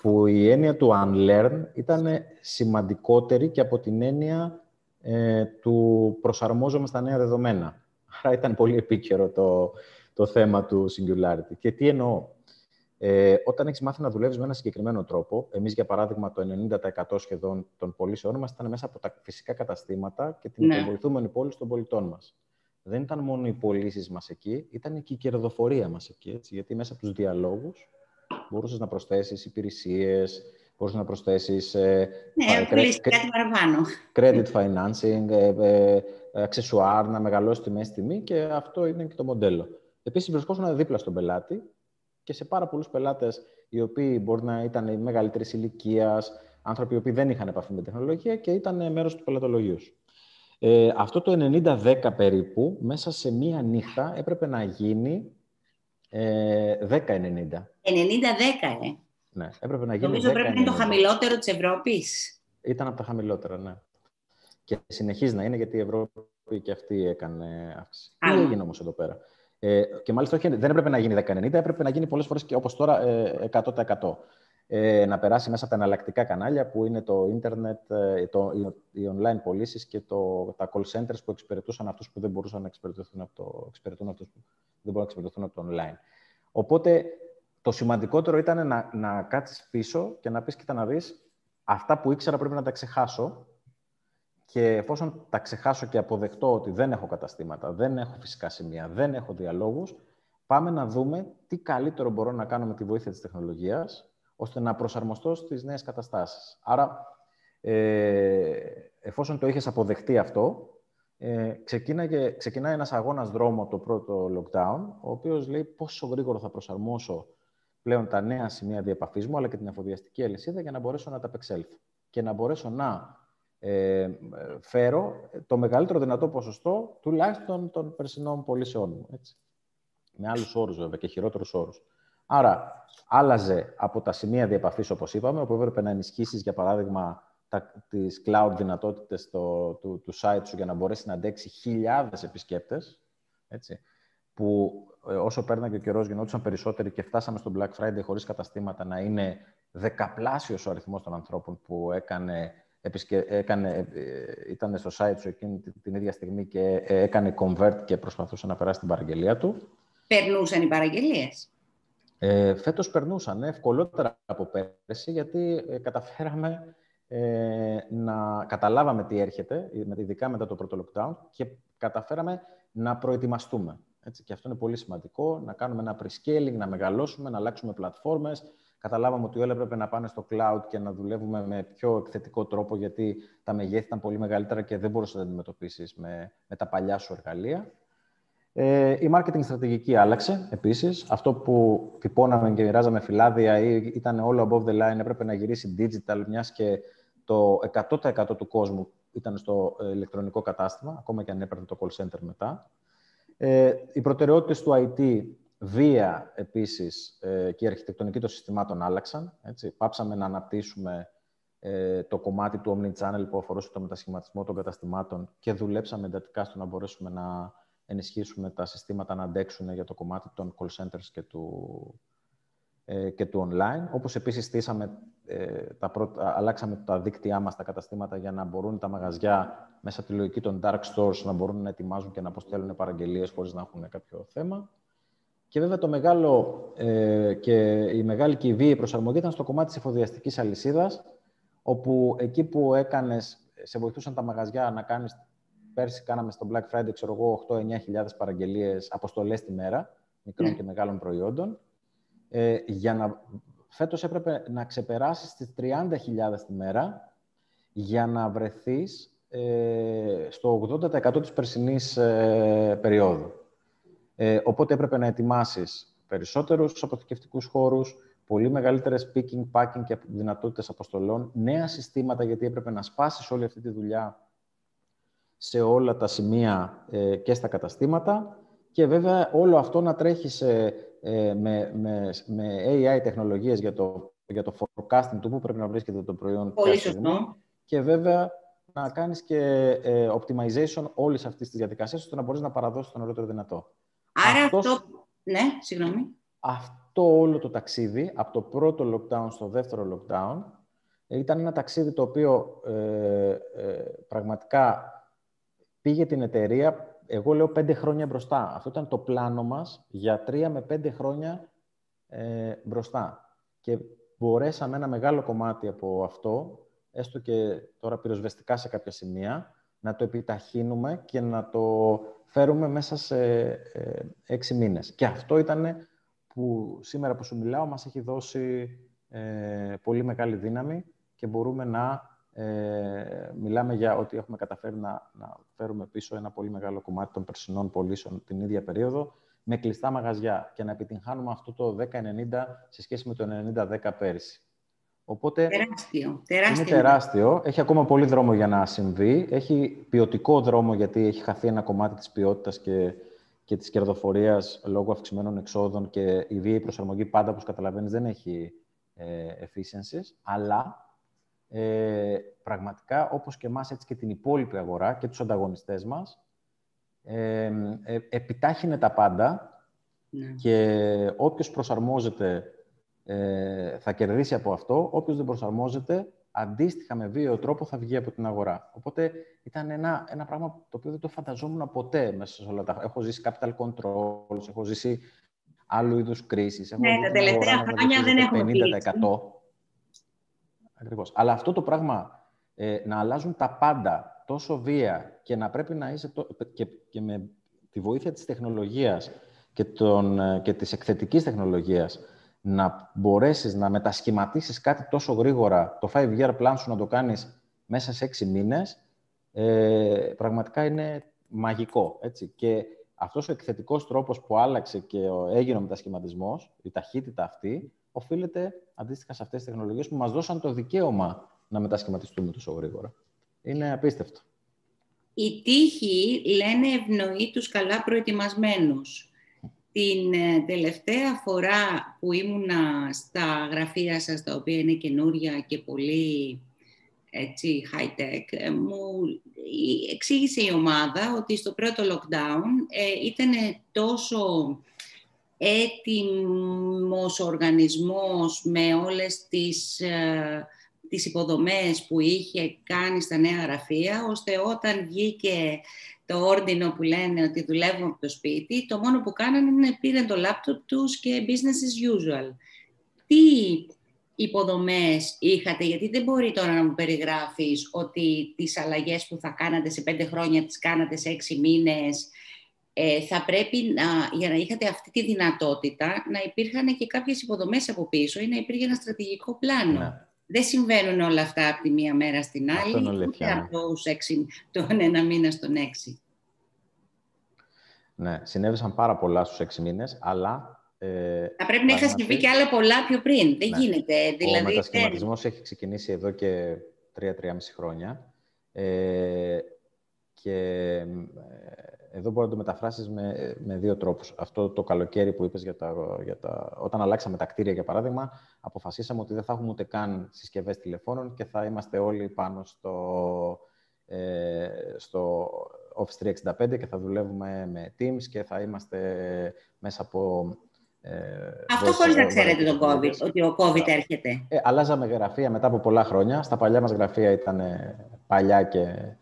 που η έννοια του unlearn ήταν σημαντικότερη και από την έννοια ε, του προσαρμόζομαι στα νέα δεδομένα. Άρα ήταν πολύ επίκαιρο το, το θέμα του singularity. Και τι εννοώ; Ε, όταν έχεις μάθει να δουλεύεις με ένα συγκεκριμένο τρόπο, εμείς για παράδειγμα το 90% σχεδόν των πωλήσεών μας ήταν μέσα από τα φυσικά καταστήματα και την ναι. υποβοηθούμενη πόλη των πολιτών μας. Δεν ήταν μόνο οι πωλήσεις μας εκεί, ήταν και η κερδοφορία μας εκεί. Έτσι, γιατί μέσα από τους διαλόγους μπορούσες να προσθέσεις υπηρεσίες, μπορούσες να προσθέσεις. Ε, ναι, credit, κάτι παραπάνω. Credit financing, ε, ε, αξεσουάρ, να μεγαλώσει τη μέση τιμή και αυτό είναι και το μοντέλο. Επίσης, βρισκόσουν δίπλα στον πελάτη και σε πάρα πολλούς πελάτες οι οποίοι μπορεί να ήταν μεγαλύτερης ηλικίας, άνθρωποι οι οποίοι δεν είχαν επαφή με τεχνολογία και ήταν μέρος του πελατολογίου. Ε, αυτό το 90-10 περίπου, μέσα σε μία νύχτα έπρεπε να γίνει ε, 10-90. 90-10, ε. Ναι, έπρεπε να γίνει Νομίζω πρέπει να είναι το χαμηλότερο της Ευρώπης. Ήταν από τα χαμηλότερα, ναι. Και συνεχίζει να είναι, γιατί η Ευρώπη και αυτή έκανε αύξηση. Τι έγινε όμως εδώ πέρα; Ε, και μάλιστα όχι, δεν έπρεπε να γίνει 10-90, έπρεπε να γίνει πολλές φορές και όπως τώρα ε, 100%. Ε, να περάσει μέσα από τα εναλλακτικά κανάλια που είναι το ίντερνετ, ε, το, οι online πωλήσεις και το, τα call centers που εξυπηρετούσαν αυτούς που δεν μπορούσαν να εξυπηρετηθούν από το, εξυπηρετούν αυτούς που δεν μπορούν να εξυπηρετηθούν από το online. Οπότε το σημαντικότερο ήταν να, να κάτσεις πίσω και να πεις, κοίτα να δεις, αυτά που ήξερα πρέπει να τα ξεχάσω και εφόσον τα ξεχάσω και αποδεχτώ ότι δεν έχω καταστήματα, δεν έχω φυσικά σημεία, δεν έχω διαλόγους, πάμε να δούμε τι καλύτερο μπορώ να κάνω με τη βοήθεια της τεχνολογίας, ώστε να προσαρμοστώ στις νέες καταστάσεις. Άρα, ε, εφόσον το είχες αποδεχτεί αυτό, ε, ξεκίναγε, ξεκινάει ένας αγώνας δρόμο το πρώτο lockdown, ο οποίος λέει πόσο γρήγορα θα προσαρμόσω πλέον τα νέα σημεία διαπαφής μου, αλλά και την εφοδιαστική αλυσίδα για να μπορέσω να τα απεξέλθω και να μπορέσω να ε, φέρω το μεγαλύτερο δυνατό ποσοστό τουλάχιστον των περσινών πωλήσεών μου. Έτσι. Με άλλους όρους βέβαια και χειρότερους όρους. Άρα, άλλαζε από τα σημεία διαπαφής, όπως είπαμε, όπου έπρεπε να ενισχύσεις, για παράδειγμα, τα, τις cloud δυνατότητες το, του, του site σου για να μπορέσεις να αντέξει χιλιάδες επισκέπτες, έτσι, που ε, όσο πέρναγε ο καιρός γινόντουσαν περισσότεροι και φτάσαμε στο Black Friday χωρίς καταστήματα να είναι δεκαπλάσιος ο αριθμός των ανθρώπων που έκανε, επισκε... έκανε ε, ήταν στο site σου εκείνη την ίδια στιγμή και ε, έκανε convert και προσπαθούσε να περάσει την παραγγελία του. Περνούσαν οι παραγγελίες. Ε, φέτος περνούσαν ευκολότερα από πέρσι, γιατί ε, καταφέραμε ε, να καταλάβαμε τι έρχεται, ειδικά μετά το πρώτο lockdown, και καταφέραμε να προετοιμαστούμε. Έτσι, και αυτό είναι πολύ σημαντικό, να κάνουμε ένα pre-scaling, να μεγαλώσουμε, να αλλάξουμε πλατφόρμες. Καταλάβαμε ότι όλα έπρεπε να πάνε στο cloud και να δουλεύουμε με πιο εκθετικό τρόπο, γιατί τα μεγέθη ήταν πολύ μεγαλύτερα και δεν μπορούσες να τα αντιμετωπίσεις με, με τα παλιά σου εργαλεία. Ε, η marketing στρατηγική άλλαξε επίσης. Αυτό που τυπώναμε και μοιράζαμε φυλάδια ή ήταν όλο above the line, έπρεπε να γυρίσει digital, μιας και το 100% του κόσμου ήταν στο ηλεκτρονικό κατάστημα, ακόμα και αν έπαιρνε το call center μετά. Ε, οι προτεραιότητες του IT, βία επίσης ε, και η αρχιτεκτονική των συστημάτων άλλαξαν. Έτσι. Πάψαμε να αναπτύσσουμε ε, το κομμάτι του Omnichannel που αφορούσε το μετασχηματισμό των καταστημάτων και δουλέψαμε εντατικά στο να μπορέσουμε να ενισχύσουμε τα συστήματα να αντέξουν για το κομμάτι των call centers και του, ε, και του online. Όπως επίσης στήσαμε, ε, τα πρώτα, αλλάξαμε τα δίκτυά μας, τα καταστήματα, για να μπορούν τα μαγαζιά μέσα από τη λογική των dark stores να μπορούν να ετοιμάζουν και να αποστέλουν παραγγελίες χωρίς να έχουν κάποιο θέμα. Και βέβαια το μεγάλο ε, και η μεγάλη και η προσαρμογή ήταν στο κομμάτι της εφοδιαστικής αλυσίδας, όπου εκεί που έκανες, σε βοηθούσαν τα μαγαζιά να κάνεις Πέρσι κάναμε στο Black Friday, ξέρω εγώ, 8-9 χιλιάδες παραγγελίες, αποστολές τη μέρα, μικρών και μεγάλων προϊόντων. Ε, για να... Φέτος έπρεπε να ξεπεράσεις τις 30.000 τη μέρα για να βρεθείς ε, στο 80% της περσινής ε, περίοδου. Ε, οπότε έπρεπε να ετοιμάσεις περισσότερους αποθηκευτικούς χώρους, πολύ μεγαλύτερες picking, packing και δυνατότητες αποστολών, νέα συστήματα, γιατί έπρεπε να σπάσεις όλη αυτή τη δουλειά σε όλα τα σημεία ε, και στα καταστήματα και βέβαια όλο αυτό να τρέχει ε, με, με, με AI τεχνολογίες για το, για το forecasting του που πρέπει να βρίσκεται το προϊόν. Πολύ σωστό. Και βέβαια να κάνεις και ε, optimization όλης αυτής της διαδικασίας ώστε να μπορείς να παραδώσεις τον νωρίτερο δυνατό. Άρα αυτός... Ναι, συγγνώμη. Αυτό όλο το ταξίδι, από το πρώτο lockdown στο δεύτερο lockdown, ήταν ένα ταξίδι το οποίο ε, πραγματικά πήγε την εταιρεία, εγώ λέω πέντε χρόνια μπροστά. Αυτό ήταν το πλάνο μας για τρία με πέντε χρόνια ε, μπροστά. Και μπορέσαμε ένα μεγάλο κομμάτι από αυτό, έστω και τώρα πυροσβεστικά σε κάποια σημεία, να το επιταχύνουμε και να το φέρουμε μέσα σε ε, έξι μήνες. Και αυτό ήταν που σήμερα που σου μιλάω μας έχει δώσει ε, πολύ μεγάλη δύναμη και μπορούμε να ε, μιλάμε για ότι έχουμε καταφέρει να, να φέρουμε πίσω ένα πολύ μεγάλο κομμάτι των περσινών πωλήσεων την ίδια περίοδο με κλειστά μαγαζιά και να επιτυγχάνουμε αυτό το 10-90 σε σχέση με το 90-10 πέρυσι. Οπότε τεράστιο, τεράστιο. Είναι τεράστιο. Έχει ακόμα πολύ δρόμο για να συμβεί. Έχει ποιοτικό δρόμο γιατί έχει χαθεί ένα κομμάτι της ποιότητας και, και της κερδοφορίας λόγω αυξημένων εξόδων και η βίαιη προσαρμογή πάντα, όπως καταλαβαίνεις, δεν έχει ε, efficiencies. Αλλά ε, πραγματικά, όπως και εμάς, έτσι και την υπόλοιπη αγορά και τους ανταγωνιστές μας, ε, ε, επιτάχυνε τα πάντα ναι. και όποιος προσαρμόζεται ε, θα κερδίσει από αυτό, όποιος δεν προσαρμόζεται, αντίστοιχα με βίαιο τρόπο θα βγει από την αγορά. Οπότε ήταν ένα, ένα πράγμα το οποίο δεν το φανταζόμουν ποτέ μέσα σε όλα τα... Έχω ζήσει capital controls, έχω ζήσει άλλου είδους κρίσεις. ναι, τα τελευταία χρόνια δεν έχουμε 50%. Ακριβώς. Αλλά αυτό το πράγμα, ε, να αλλάζουν τα πάντα τόσο βία και να πρέπει να είσαι το, και, και με τη βοήθεια της τεχνολογίας και, των, ε, και της εκθετικής τεχνολογίας να μπορέσεις να μετασχηματίσεις κάτι τόσο γρήγορα, το 5-year plan σου να το κάνεις μέσα σε 6 μήνες, ε, πραγματικά είναι μαγικό. Έτσι. Και αυτός ο εκθετικός τρόπος που άλλαξε και έγινε ο μετασχηματισμός, η ταχύτητα αυτή, οφείλεται αντίστοιχα σε αυτές τις τεχνολογίες που μας δώσαν το δικαίωμα να μετασχηματιστούμε τόσο γρήγορα. Είναι απίστευτο. Η τύχη, λένε, ευνοεί τους καλά προετοιμασμένους. Την ε, τελευταία φορά που ήμουνα στα γραφεία σας, τα οποία είναι καινούρια και πολύ έτσι, high-tech, ε, μου εξήγησε η ομάδα ότι στο πρώτο lockdown ε, ήταν τόσο έτοιμος οργανισμός με όλες τις, ε, τις υποδομές που είχε κάνει στα νέα γραφεία, ώστε όταν βγήκε το όρντινο που λένε ότι δουλεύουν από το σπίτι, το μόνο που κάνανε είναι πήραν το λάπτοπ τους και business as usual. Τι υποδομές είχατε, γιατί δεν μπορεί τώρα να μου περιγράφεις ότι τις αλλαγές που θα κάνατε σε πέντε χρόνια τις κάνατε σε έξι μήνες, ε, θα πρέπει να, για να είχατε αυτή τη δυνατότητα να υπήρχαν και κάποιες υποδομές από πίσω ή να υπήρχε ένα στρατηγικό πλάνο. Ναι. Δεν συμβαίνουν όλα αυτά από τη μία μέρα στην άλλη, ούτε από τον ένα μήνα στον έξι. Ναι, συνέβησαν πάρα πολλά στους έξι μήνες, αλλά... Ε, θα πρέπει να είχα συμβεί και άλλα πολλά πιο πριν. Δεν ναι. γίνεται. Δηλαδή, Ο μετασχηματισμός έχει ξεκινήσει εδώ και τρία-τριάμιση χρόνια. Ε, και ε, εδώ μπορεί να το μεταφράσεις με, με δύο τρόπους. Αυτό το καλοκαίρι που είπες για τα, για τα... Όταν αλλάξαμε τα κτίρια, για παράδειγμα, αποφασίσαμε ότι δεν θα έχουμε ούτε καν συσκευές τηλεφώνων και θα είμαστε όλοι πάνω στο, ε, στο Office 365 και θα δουλεύουμε με Teams και θα είμαστε μέσα από... Ε, Αυτό χωρίς να ξέρετε τον COVID, ότι ο COVID έρχεται. Ε, αλλάζαμε γραφεία μετά από πολλά χρόνια. Στα παλιά μας γραφεία ήταν παλιά και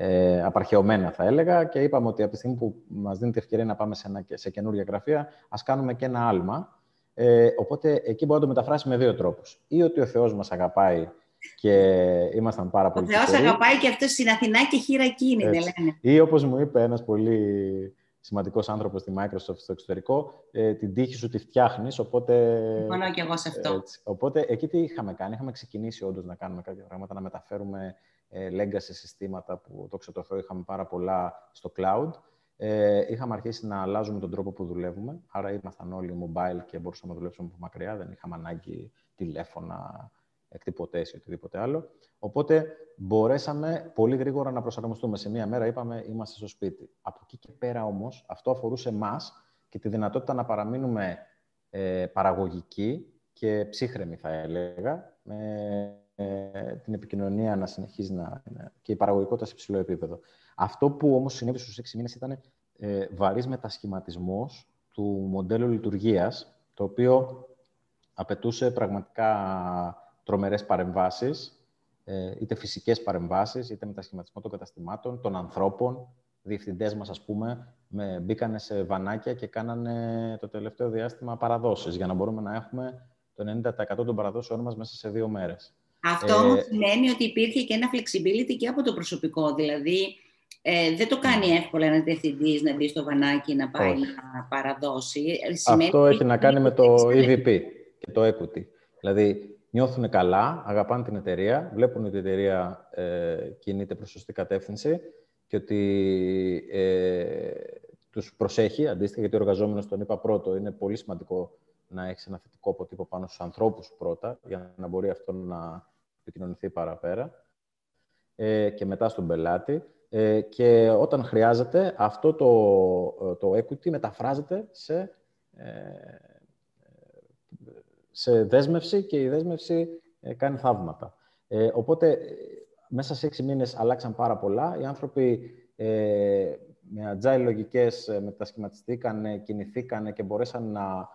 ε, απαρχαιωμένα θα έλεγα και είπαμε ότι από τη στιγμή που μας δίνει την ευκαιρία να πάμε σε, ένα, σε καινούργια γραφεία, ας κάνουμε και ένα άλμα. Ε, οπότε εκεί μπορεί να το μεταφράσει με δύο τρόπους. Ή ότι ο Θεός μας αγαπάει και ήμασταν πάρα πολύ Ο Θεός αγαπάει και αυτός στην Αθηνά και χείρα εκείνη, δεν λένε. Ή όπως μου είπε ένας πολύ σημαντικός άνθρωπος στη Microsoft στο εξωτερικό, ε, την τύχη σου τη φτιάχνεις, οπότε... Συμφωνώ και εγώ σε αυτό. Έτσι. Οπότε εκεί τι είχαμε κάνει, είχαμε ξεκινήσει όντως να κάνουμε κάποια πράγματα, να μεταφέρουμε ε, legacy συστήματα που το ξετοθώ είχαμε πάρα πολλά στο cloud. Ε, είχαμε αρχίσει να αλλάζουμε τον τρόπο που δουλεύουμε, άρα ήμασταν όλοι mobile και μπορούσαμε να δουλέψουμε από μακριά, δεν είχαμε ανάγκη τηλέφωνα, εκτυπωτές ή οτιδήποτε άλλο. Οπότε μπορέσαμε πολύ γρήγορα να προσαρμοστούμε. Σε μία μέρα είπαμε είμαστε στο σπίτι. Από εκεί και πέρα όμως αυτό αφορούσε εμά και τη δυνατότητα να παραμείνουμε ε, παραγωγικοί και ψύχρεμοι θα έλεγα, με ε, την επικοινωνία να συνεχίζει να είναι και η παραγωγικότητα σε υψηλό επίπεδο. Αυτό που όμως συνέβη στους έξι μήνες ήταν ε, βαρύς μετασχηματισμός του μοντέλου λειτουργίας, το οποίο απαιτούσε πραγματικά τρομερές παρεμβάσεις, ε, είτε φυσικές παρεμβάσεις, είτε μετασχηματισμό των καταστημάτων, των ανθρώπων. Διευθυντές μας, ας πούμε, με, μπήκανε σε βανάκια και κάνανε το τελευταίο διάστημα παραδόσεις, για να μπορούμε να έχουμε το 90% των παραδόσεων μας μέσα σε δύο μέρες. Αυτό ε, όμως σημαίνει ότι υπήρχε και ένα flexibility και από το προσωπικό. Δηλαδή, ε, δεν το κάνει εύκολα ένας διευθυντής να μπει στο βανάκι να πάει να παραδώσει. Ε, Αυτό έχει να κάνει με το EVP και το equity. Δηλαδή, νιώθουν καλά, αγαπάνε την εταιρεία, βλέπουν ότι η εταιρεία ε, κινείται προς σωστή κατεύθυνση και ότι ε, τους προσέχει, αντίστοιχα, γιατί ο εργαζόμενος, τον είπα πρώτο, είναι πολύ σημαντικό να έχεις ένα θετικό αποτύπω πάνω στους ανθρώπους πρώτα, για να μπορεί αυτό να επικοινωνηθεί παραπέρα ε, και μετά στον πελάτη. Ε, και όταν χρειάζεται, αυτό το, το equity μεταφράζεται σε, ε, σε δέσμευση και η δέσμευση ε, κάνει θαύματα. Ε, οπότε, μέσα σε έξι μήνες αλλάξαν πάρα πολλά. Οι άνθρωποι ε, με agile λογικές μετασχηματιστήκαν, κινηθήκαν και μπορέσαν να,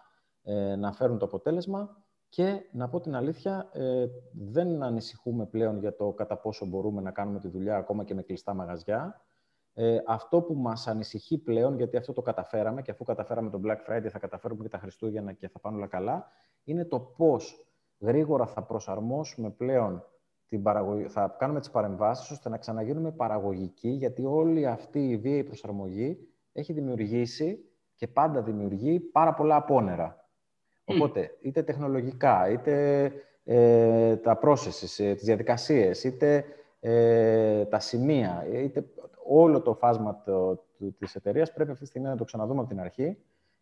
να φέρουν το αποτέλεσμα. Και να πω την αλήθεια, ε, δεν ανησυχούμε πλέον για το κατά πόσο μπορούμε να κάνουμε τη δουλειά ακόμα και με κλειστά μαγαζιά. Ε, αυτό που μας ανησυχεί πλέον, γιατί αυτό το καταφέραμε και αφού καταφέραμε το Black Friday θα καταφέρουμε και τα Χριστούγεννα και θα πάνε όλα καλά, είναι το πώς γρήγορα θα προσαρμόσουμε πλέον την παραγωγή, θα κάνουμε τις παρεμβάσεις ώστε να ξαναγίνουμε παραγωγικοί, γιατί όλη αυτή η βίαιη προσαρμογή έχει δημιουργήσει και πάντα δημιουργεί πάρα πολλά απόνερα. Οπότε, είτε τεχνολογικά, είτε ε, τα processes, ε, τις διαδικασίες, είτε ε, τα σημεία, είτε όλο το φάσμα το, της εταιρείας πρέπει αυτή τη στιγμή να το ξαναδούμε από την αρχή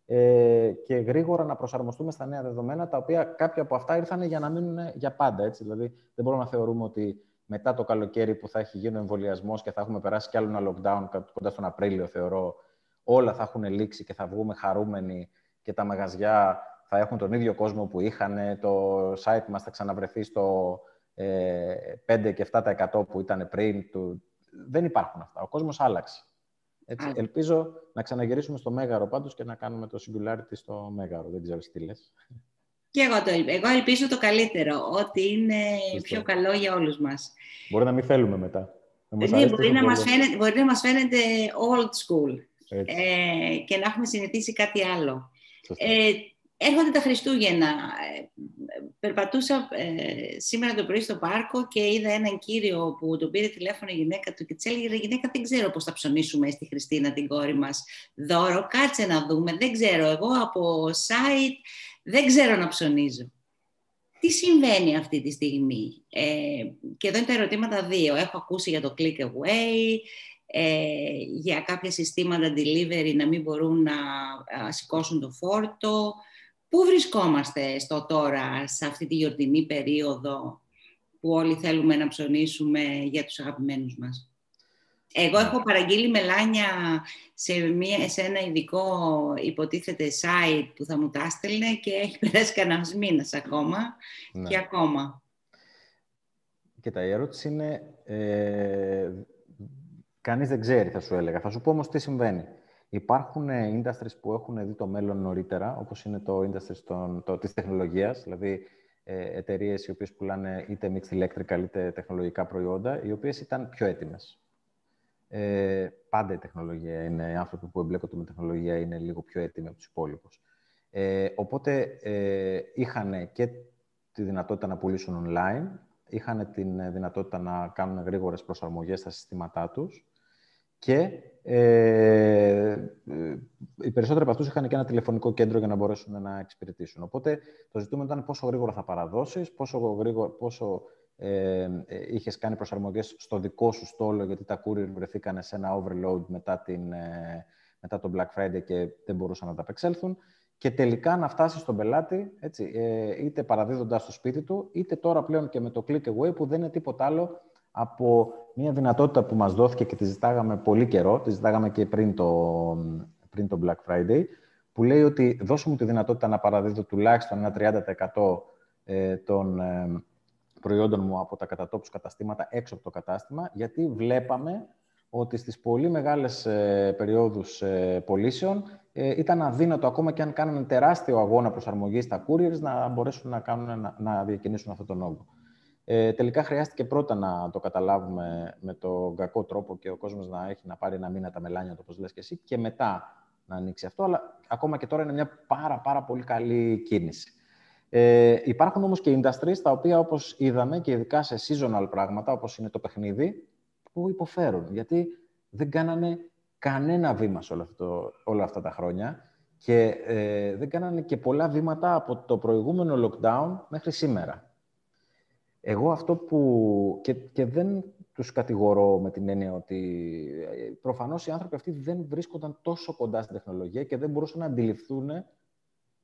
ε, και γρήγορα να προσαρμοστούμε στα νέα δεδομένα, τα οποία κάποια από αυτά ήρθαν για να μείνουν για πάντα. Έτσι. Δηλαδή, δεν μπορούμε να θεωρούμε ότι μετά το καλοκαίρι που θα έχει γίνει ο εμβολιασμός και θα έχουμε περάσει κι άλλο ένα lockdown κοντά στον Απρίλιο, θεωρώ, όλα θα έχουν λήξει και θα βγούμε χαρούμενοι και τα μαγαζιά θα έχουν τον ίδιο κόσμο που είχαν, το site μας θα ξαναβρεθεί στο ε, 5 και 7% που ήταν πριν. Του... Δεν υπάρχουν αυτά. Ο κόσμος άλλαξε. Έτσι, ελπίζω να ξαναγυρίσουμε στο Μέγαρο πάντως και να κάνουμε το Singularity στο Μέγαρο. Δεν ξέρω τι λες. Και εγώ, το, εγώ ελπίζω το καλύτερο, ότι είναι πιο καλό για όλους μας. Μπορεί να μην θέλουμε μετά. Ναι, μπορεί, να μας φαίνεται, μπορεί να μας φαίνεται old school ε, και να έχουμε συνηθίσει κάτι άλλο. Ε, Έρχονται τα Χριστούγεννα. Ε, περπατούσα ε, σήμερα το πρωί στο πάρκο και είδα έναν κύριο που τον πήρε τηλέφωνο η γυναίκα του και της έλεγε: Γυναίκα, δεν ξέρω πώς θα ψωνίσουμε στη Χριστίνα την κόρη μας δώρο. Κάτσε να δούμε. Δεν ξέρω. Εγώ από site δεν ξέρω να ψωνίζω. Τι συμβαίνει αυτή τη στιγμή; Ε, και εδώ είναι τα ερωτήματα δύο. Έχω ακούσει για το click away, ε, για κάποια συστήματα delivery να μην μπορούν να σηκώσουν το φόρτο. Πού βρισκόμαστε στο τώρα, σε αυτή τη γιορτινή περίοδο που όλοι θέλουμε να ψωνίσουμε για τους αγαπημένους μας; Εγώ έχω παραγγείλει μελάνια σε, μια, σε ένα ειδικό υποτίθεται site που θα μου τα έστελνε και έχει περάσει κανένας μήνας ακόμα ναι. και ακόμα. Κοίτα, η ερώτηση είναι, ε, κανείς δεν ξέρει θα σου έλεγα. Θα σου πω όμως τι συμβαίνει. Υπάρχουν ε, industries που έχουν δει το μέλλον νωρίτερα, όπως είναι το industry των, το, της τεχνολογίας, δηλαδή ε, εταιρείες οι οποίες πουλάνε είτε mixed electrical είτε τεχνολογικά προϊόντα, οι οποίες ήταν πιο έτοιμες. Ε, πάντα η τεχνολογία είναι, οι άνθρωποι που εμπλέκονται με τεχνολογία είναι λίγο πιο έτοιμοι από τους υπόλοιπους. Ε, οπότε ε, είχαν και τη δυνατότητα να πουλήσουν online, είχαν τη δυνατότητα να κάνουν γρήγορες προσαρμογές στα συστήματά τους και ε, οι περισσότεροι από αυτούς είχαν και ένα τηλεφωνικό κέντρο για να μπορέσουν να εξυπηρετήσουν. Οπότε το ζητούμενο ήταν πόσο γρήγορα θα παραδώσεις, πόσο, γρήγορα, πόσο ε, ε, είχες κάνει προσαρμογές στο δικό σου στόλο, γιατί τα courier βρεθήκαν σε ένα overload μετά, την, ε, μετά τον Black Friday και δεν μπορούσαν να τα απεξέλθουν. Και τελικά να φτάσεις στον πελάτη, έτσι, ε, είτε παραδίδοντας στο σπίτι του, είτε τώρα πλέον και με το click away, που δεν είναι τίποτα άλλο από μια δυνατότητα που μας δόθηκε και τη ζητάγαμε πολύ καιρό, τη ζητάγαμε και πριν το, πριν το Black Friday, που λέει ότι δώσε μου τη δυνατότητα να παραδίδω τουλάχιστον ένα 30% ε, των ε, προϊόντων μου από τα κατατόπους καταστήματα έξω από το κατάστημα, γιατί βλέπαμε ότι στις πολύ μεγάλες ε, περιόδους πωλήσεων ήταν αδύνατο ακόμα και αν κάνανε τεράστιο αγώνα προσαρμογής στα couriers να μπορέσουν να, κάνουν, να, να διακινήσουν αυτόν τον όγκο. Ε, τελικά χρειάστηκε πρώτα να το καταλάβουμε με τον κακό τρόπο και ο κόσμος να έχει να πάρει ένα μήνα τα μελάνια, το όπως λες και εσύ, και μετά να ανοίξει αυτό. Αλλά ακόμα και τώρα είναι μια πάρα, πάρα πολύ καλή κίνηση. Ε, υπάρχουν όμως και industries τα οποία όπως είδαμε και ειδικά σε seasonal πράγματα όπως είναι το παιχνίδι που υποφέρουν γιατί δεν κάνανε κανένα βήμα σε όλο αυτό, όλα αυτά τα χρόνια και ε, δεν κάνανε και πολλά βήματα από το προηγούμενο lockdown μέχρι σήμερα. Εγώ αυτό που... Και, και δεν τους κατηγορώ με την έννοια ότι ε, προφανώς οι άνθρωποι αυτοί δεν βρίσκονταν τόσο κοντά στην τεχνολογία και δεν μπορούσαν να αντιληφθούν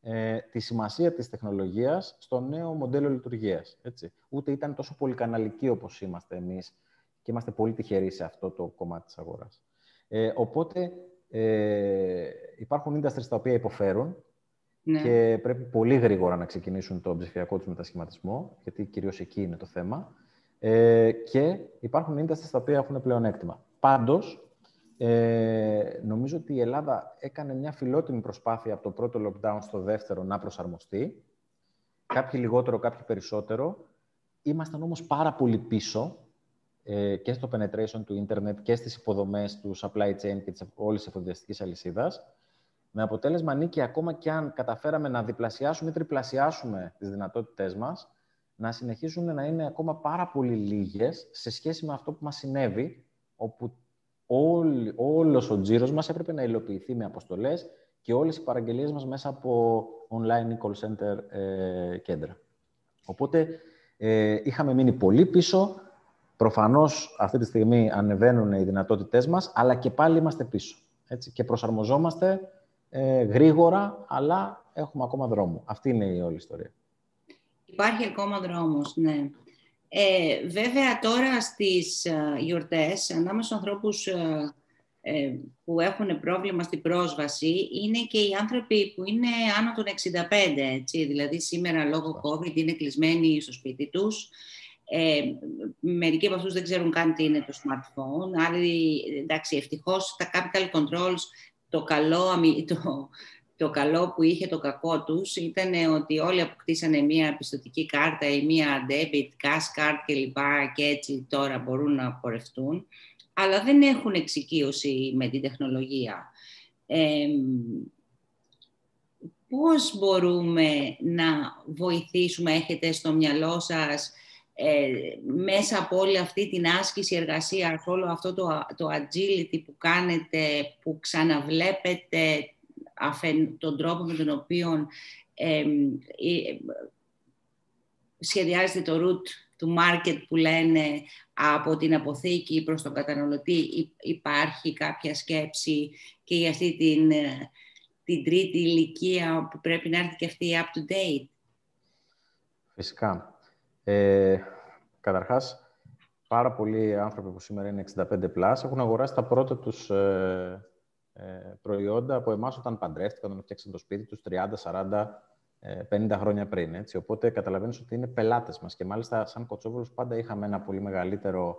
ε, τη σημασία της τεχνολογίας στο νέο μοντέλο λειτουργίας. Έτσι. Ούτε ήταν τόσο πολυκαναλική όπως είμαστε εμείς και είμαστε πολύ τυχεροί σε αυτό το κομμάτι της αγοράς. Ε, οπότε ε, υπάρχουν industries τα οποία υποφέρουν ναι. και πρέπει πολύ γρήγορα να ξεκινήσουν το ψηφιακό τους μετασχηματισμό, γιατί κυρίως εκεί είναι το θέμα. Ε, και υπάρχουν industries τα οποία έχουν πλεονέκτημα. Πάντως, ε, νομίζω ότι η Ελλάδα έκανε μια φιλότιμη προσπάθεια από το πρώτο lockdown στο δεύτερο να προσαρμοστεί. Κάποιοι λιγότερο, κάποιοι περισσότερο. Ήμασταν όμως πάρα πολύ πίσω ε, και στο penetration του ίντερνετ και στις υποδομές τους supply chain και της όλης της εφοδιαστικής αλυσίδας. Με αποτέλεσμα, Νίκη, ακόμα και αν καταφέραμε να διπλασιάσουμε ή τριπλασιάσουμε τις δυνατότητές μας, να συνεχίσουν να είναι ακόμα πάρα πολύ λίγες σε σχέση με αυτό που μας συνέβη, όπου όλη, όλος ο τζίρος μας έπρεπε να υλοποιηθεί με αποστολές και όλες οι παραγγελίες μας μέσα από online call center ε, κέντρα. Οπότε ε, είχαμε μείνει πολύ πίσω. Προφανώς αυτή τη στιγμή ανεβαίνουν οι δυνατότητές μας, αλλά και πάλι είμαστε πίσω. Έτσι, και προσαρμοζόμαστε ε, γρήγορα, αλλά έχουμε ακόμα δρόμο. Αυτή είναι η όλη ιστορία. Υπάρχει ακόμα δρόμος, ναι. Ε, βέβαια τώρα στις uh, γιορτές, ανάμεσα στους ανθρώπους ε, ε, που έχουν πρόβλημα στην πρόσβαση, είναι και οι άνθρωποι που είναι άνω των 65, έτσι. Δηλαδή σήμερα λόγω COVID είναι κλεισμένοι στο σπίτι τους. Ε, μερικοί από αυτούς δεν ξέρουν καν τι είναι το smartphone. Άλλοι, εντάξει, ευτυχώς τα capital controls, το καλό, το, το καλό που είχε το κακό τους ήταν ότι όλοι αποκτήσανε μία πιστοτική κάρτα ή μία debit, cash card κλπ. Και έτσι τώρα μπορούν να πορευτούν. Αλλά δεν έχουν εξοικείωση με την τεχνολογία. Ε, πώς μπορούμε να βοηθήσουμε, έχετε στο μυαλό σας, ε, μέσα από όλη αυτή την άσκηση εργασία, όλο αυτό το, το agility που κάνετε, που ξαναβλέπετε τον τρόπο με τον οποίο ε, σχεδιάζεται το route του market που λένε από την αποθήκη προς τον καταναλωτή υπάρχει κάποια σκέψη και για αυτή την, ε, την τρίτη ηλικία που πρέπει να έρθει και αυτή up to date; Φυσικά. Ε, καταρχάς, πάρα πολλοί άνθρωποι που σήμερα είναι 65 plus έχουν αγοράσει τα πρώτα τους ε, ε, προϊόντα από εμάς όταν παντρεύτηκαν, όταν φτιάξαν το σπίτι τους 30, 40, 50 χρόνια πριν. Έτσι. Οπότε καταλαβαίνεις ότι είναι πελάτες μας και μάλιστα σαν κοτσόβολος πάντα είχαμε ένα πολύ μεγαλύτερο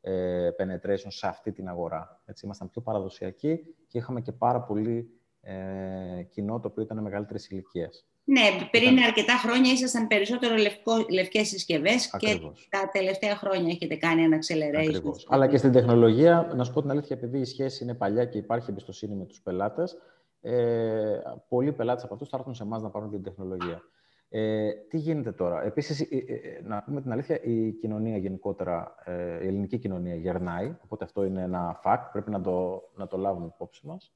ε, penetration σε αυτή την αγορά. Έτσι, ήμασταν πιο παραδοσιακοί και είχαμε και πάρα πολύ ε, κοινό το οποίο ήταν μεγαλύτερης ηλικίας. Ναι, πριν αρκετά χρόνια ήσασταν περισσότερο λευκό, λευκές συσκευές και τα τελευταία χρόνια έχετε κάνει ένα acceleration. Αλλά και στην τεχνολογία, να σου πω την αλήθεια, επειδή η σχέση είναι παλιά και υπάρχει εμπιστοσύνη με τους πελάτες, ε, πολλοί πελάτες από αυτούς θα έρθουν σε εμάς να πάρουν την τεχνολογία. Ε, τι γίνεται τώρα; Επίσης, ε, ε, να πούμε την αλήθεια, η κοινωνία γενικότερα, ε, η ελληνική κοινωνία γερνάει, οπότε αυτό είναι ένα fact, πρέπει να το, να το λάβουμε υπόψη μας.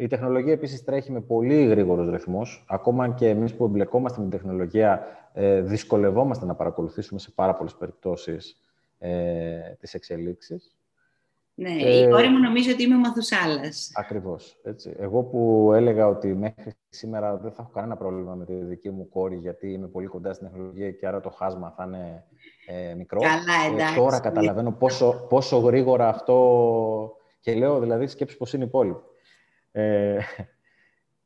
Η τεχνολογία επίσης τρέχει με πολύ γρήγορου ρυθμού. Ακόμα και εμείς που εμπλεκόμαστε με την τεχνολογία, ε, δυσκολευόμαστε να παρακολουθήσουμε σε πάρα πολλές περιπτώσεις ε, τις εξελίξεις. Ναι, ε, η κόρη μου νομίζω ότι είμαι μαθουσάλας. Ακριβώς. Εγώ που έλεγα ότι μέχρι σήμερα δεν θα έχω κανένα πρόβλημα με τη δική μου κόρη, γιατί είμαι πολύ κοντά στην τεχνολογία και άρα το χάσμα θα είναι ε, μικρό. Καλά, εντάξει. Ε, τώρα καταλαβαίνω πόσο, πόσο γρήγορα αυτό. Και λέω δηλαδή σκέψη πώς είναι η υπόλοιπη. Ε,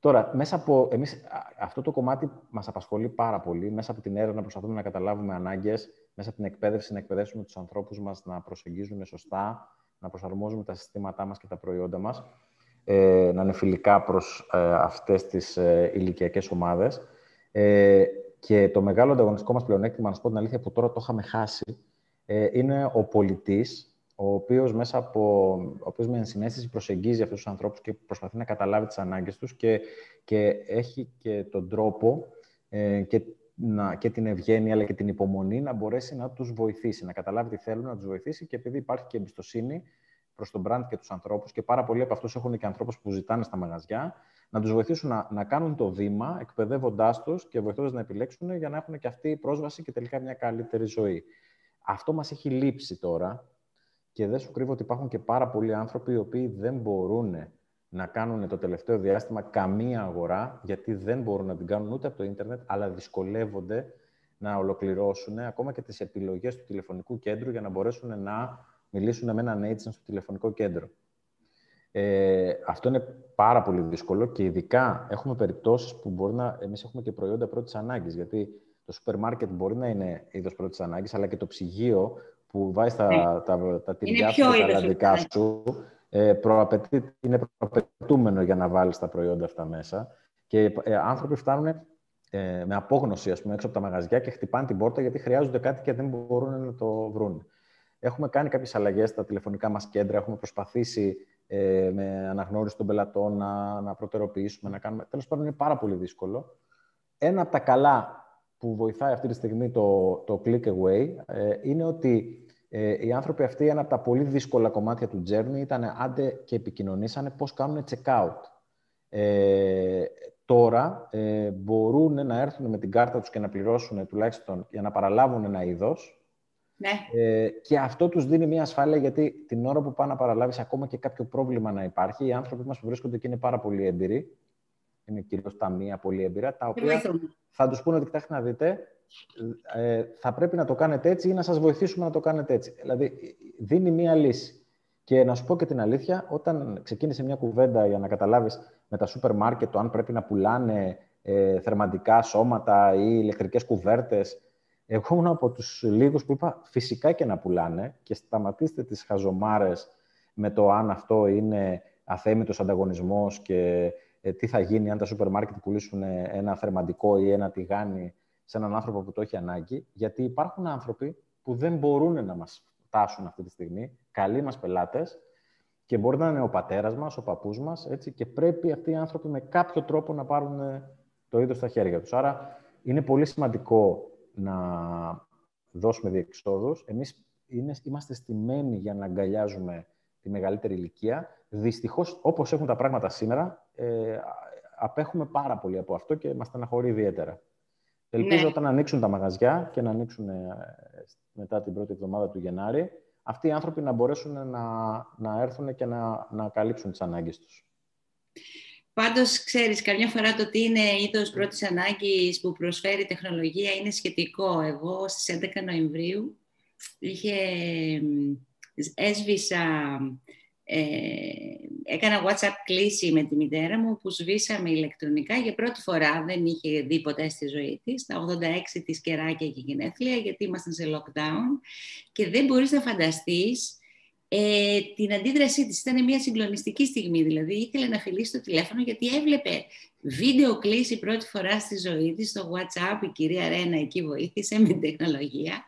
τώρα, μέσα από εμείς, αυτό το κομμάτι μας απασχολεί πάρα πολύ. Μέσα από την έρευνα προσπαθούμε να καταλάβουμε ανάγκες, μέσα από την εκπαίδευση να εκπαιδεύσουμε τους ανθρώπους μας να προσεγγίζουν σωστά, να προσαρμόζουμε τα συστήματά μας και τα προϊόντα μας, ε, να είναι φιλικά προς ε, αυτές τις ε, ηλικιακές ομάδες. Ε, και το μεγάλο ανταγωνιστικό μας πλεονέκτημα, να σου πω την αλήθεια, που τώρα το είχαμε χάσει, ε, είναι ο πολιτής ο οποίος μέσα από, ο οποίος με ενσυναίσθηση προσεγγίζει αυτούς τους ανθρώπους και προσπαθεί να καταλάβει τις ανάγκες τους και, και έχει και τον τρόπο ε, και, να, και την ευγένεια αλλά και την υπομονή να μπορέσει να τους βοηθήσει, να καταλάβει τι θέλουν, να τους βοηθήσει και επειδή υπάρχει και εμπιστοσύνη προς τον brand και τους ανθρώπους και πάρα πολλοί από αυτούς έχουν και ανθρώπους που ζητάνε στα μαγαζιά, να τους βοηθήσουν να, να κάνουν το βήμα, εκπαιδεύοντάς τους και βοηθώντας να επιλέξουν για να έχουν και αυτή πρόσβαση και τελικά μια καλύτερη ζωή. Αυτό μας έχει λείψει τώρα και δεν σου κρύβω ότι υπάρχουν και πάρα πολλοί άνθρωποι οι οποίοι δεν μπορούν να κάνουν το τελευταίο διάστημα καμία αγορά, γιατί δεν μπορούν να την κάνουν ούτε από το ίντερνετ, αλλά δυσκολεύονται να ολοκληρώσουν ακόμα και τις επιλογές του τηλεφωνικού κέντρου για να μπορέσουν να μιλήσουν με έναν agent στο τηλεφωνικό κέντρο. Ε, αυτό είναι πάρα πολύ δύσκολο και ειδικά έχουμε περιπτώσεις που μπορεί να... Εμείς έχουμε και προϊόντα πρώτης ανάγκης, γιατί το σούπερ μάρκετ μπορεί να είναι είδος πρώτης ανάγκης, αλλά και το ψυγείο που βάζει τα, ναι. τα, τα τυριά σου και τα λαδικά σου ε, προαπαιτεί, είναι προαπαιτούμενο για να βάλεις τα προϊόντα αυτά μέσα. Και ε, άνθρωποι φτάνουν ε, με απόγνωση ας πούμε, έξω από τα μαγαζιά και χτυπάνε την πόρτα γιατί χρειάζονται κάτι και δεν μπορούν να το βρουν. Έχουμε κάνει κάποιες αλλαγές στα τηλεφωνικά μας κέντρα. Έχουμε προσπαθήσει ε, με αναγνώριση των πελατών να, να προτεραιοποιήσουμε, να κάνουμε. Τέλος πάντων, είναι πάρα πολύ δύσκολο. Ένα από τα καλά που βοηθάει αυτή τη στιγμή το, το click away ε, είναι ότι ε, οι άνθρωποι αυτοί, ένα από τα πολύ δύσκολα κομμάτια του journey ήταν άντε και επικοινωνήσανε πώς κάνουν check-out. Ε, τώρα ε, μπορούν να έρθουν με την κάρτα τους και να πληρώσουν τουλάχιστον για να παραλάβουν ένα είδος. Ναι. Ε, και αυτό τους δίνει μια ασφάλεια γιατί την ώρα που πάνε να παραλάβεις ακόμα και κάποιο πρόβλημα να υπάρχει, οι άνθρωποι μας που βρίσκονται εκεί είναι πάρα πολύ έμπειροι, είναι κυρίως τα μία πολύ έμπειρα, τα οποία θα τους πούνε ότι κοιτάξτε να δείτε, ε, θα πρέπει να το κάνετε έτσι ή να σας βοηθήσουμε να το κάνετε έτσι. Δηλαδή, δίνει μία λύση. Και να σου πω και την αλήθεια, όταν ξεκίνησε μια κουβέντα για να καταλάβεις με τα σούπερ μάρκετ το αν πρέπει να πουλάνε ε, θερμαντικά σώματα ή ηλεκτρικές κουβέρτες, εγώ ήμουν από τους λίγους που είπα φυσικά και να πουλάνε και σταματήστε τις χαζομάρες με το αν αυτό είναι αθέμητος ανταγωνισμός και ε, τι θα γίνει αν τα σούπερ μάρκετ πουλήσουν ένα θερμαντικό ή ένα τηγάνι σε έναν άνθρωπο που το έχει ανάγκη, γιατί υπάρχουν άνθρωποι που δεν μπορούν να μας φτάσουν αυτή τη στιγμή, καλοί μας πελάτες, και μπορεί να είναι ο πατέρας μας, ο παππούς μας, έτσι, και πρέπει αυτοί οι άνθρωποι με κάποιο τρόπο να πάρουν ε, το είδος στα χέρια τους. Άρα είναι πολύ σημαντικό να δώσουμε διεξόδους. Εμείς είμαστε στημένοι για να αγκαλιάζουμε τη μεγαλύτερη ηλικία. Δυστυχώς, όπως έχουν τα πράγματα σήμερα, ε, απέχουμε πάρα πολύ από αυτό και μας στεναχωρεί ιδιαίτερα. Ελπίζω ναι. όταν ανοίξουν τα μαγαζιά και να ανοίξουν ε, μετά την πρώτη εβδομάδα του Γενάρη, αυτοί οι άνθρωποι να μπορέσουν να, να έρθουν και να, να καλύψουν τις ανάγκες τους. Πάντως, ξέρεις, καμιά φορά το τι είναι είδος πρώτης ανάγκης που προσφέρει τεχνολογία είναι σχετικό. Εγώ στις 11 Νοεμβρίου είχε, έσβησα ε, έκανα WhatsApp κλίση με τη μητέρα μου που σβήσαμε ηλεκτρονικά για πρώτη φορά, δεν είχε δει ποτέ στη ζωή της, τα 86 της κεράκια και γενέθλια, γιατί ήμασταν σε lockdown. Και δεν μπορείς να φανταστείς ε, την αντίδρασή της. Ήταν μια συγκλονιστική στιγμή, δηλαδή. Ήθελε να φιλήσει το τηλέφωνο γιατί έβλεπε βίντεο κλίση πρώτη φορά στη ζωή της στο WhatsApp, η κυρία Ρένα εκεί βοήθησε με την τεχνολογία.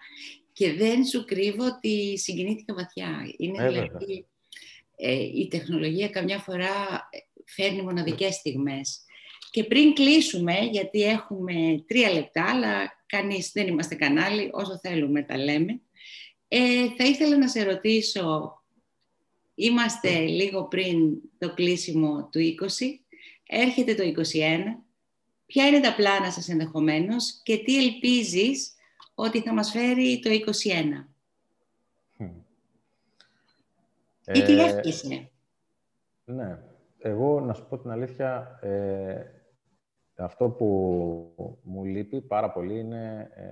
Και δεν σου κρύβω ότι συγκινήθηκα βαθιά. Είναι δηλαδή ε, η τεχνολογία καμιά φορά φέρνει μοναδικές στιγμές. Και πριν κλείσουμε, γιατί έχουμε τρία λεπτά, αλλά κανείς δεν είμαστε κανάλι, όσο θέλουμε τα λέμε, ε, θα ήθελα να σε ρωτήσω, είμαστε λίγο πριν το κλείσιμο του 20, έρχεται το 21, ποια είναι τα πλάνα σας ενδεχομένως και τι ελπίζεις ότι θα μας φέρει το 21. Ή τι εύχεσαι. Ναι. Εγώ, να σου πω την αλήθεια, ε, αυτό που μου λείπει πάρα πολύ είναι ε,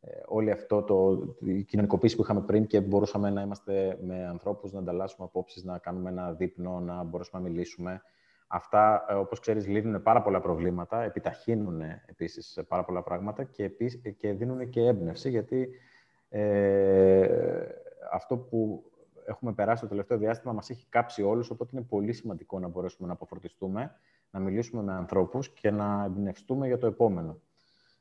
ε, όλη αυτό το, η κοινωνικοποίηση που είχαμε πριν και μπορούσαμε να είμαστε με ανθρώπους, να ανταλλάσσουμε απόψεις, να κάνουμε ένα δείπνο, να μπορέσουμε να μιλήσουμε. Αυτά, ε, όπως ξέρεις, λύνουν πάρα πολλά προβλήματα, επιταχύνουν επίσης πάρα πολλά πράγματα και, επίσης, και δίνουν και έμπνευση, γιατί ε, αυτό που έχουμε περάσει το τελευταίο διάστημα μας έχει κάψει όλους, οπότε είναι πολύ σημαντικό να μπορέσουμε να αποφορτιστούμε, να μιλήσουμε με ανθρώπους και να εμπνευστούμε για το επόμενο.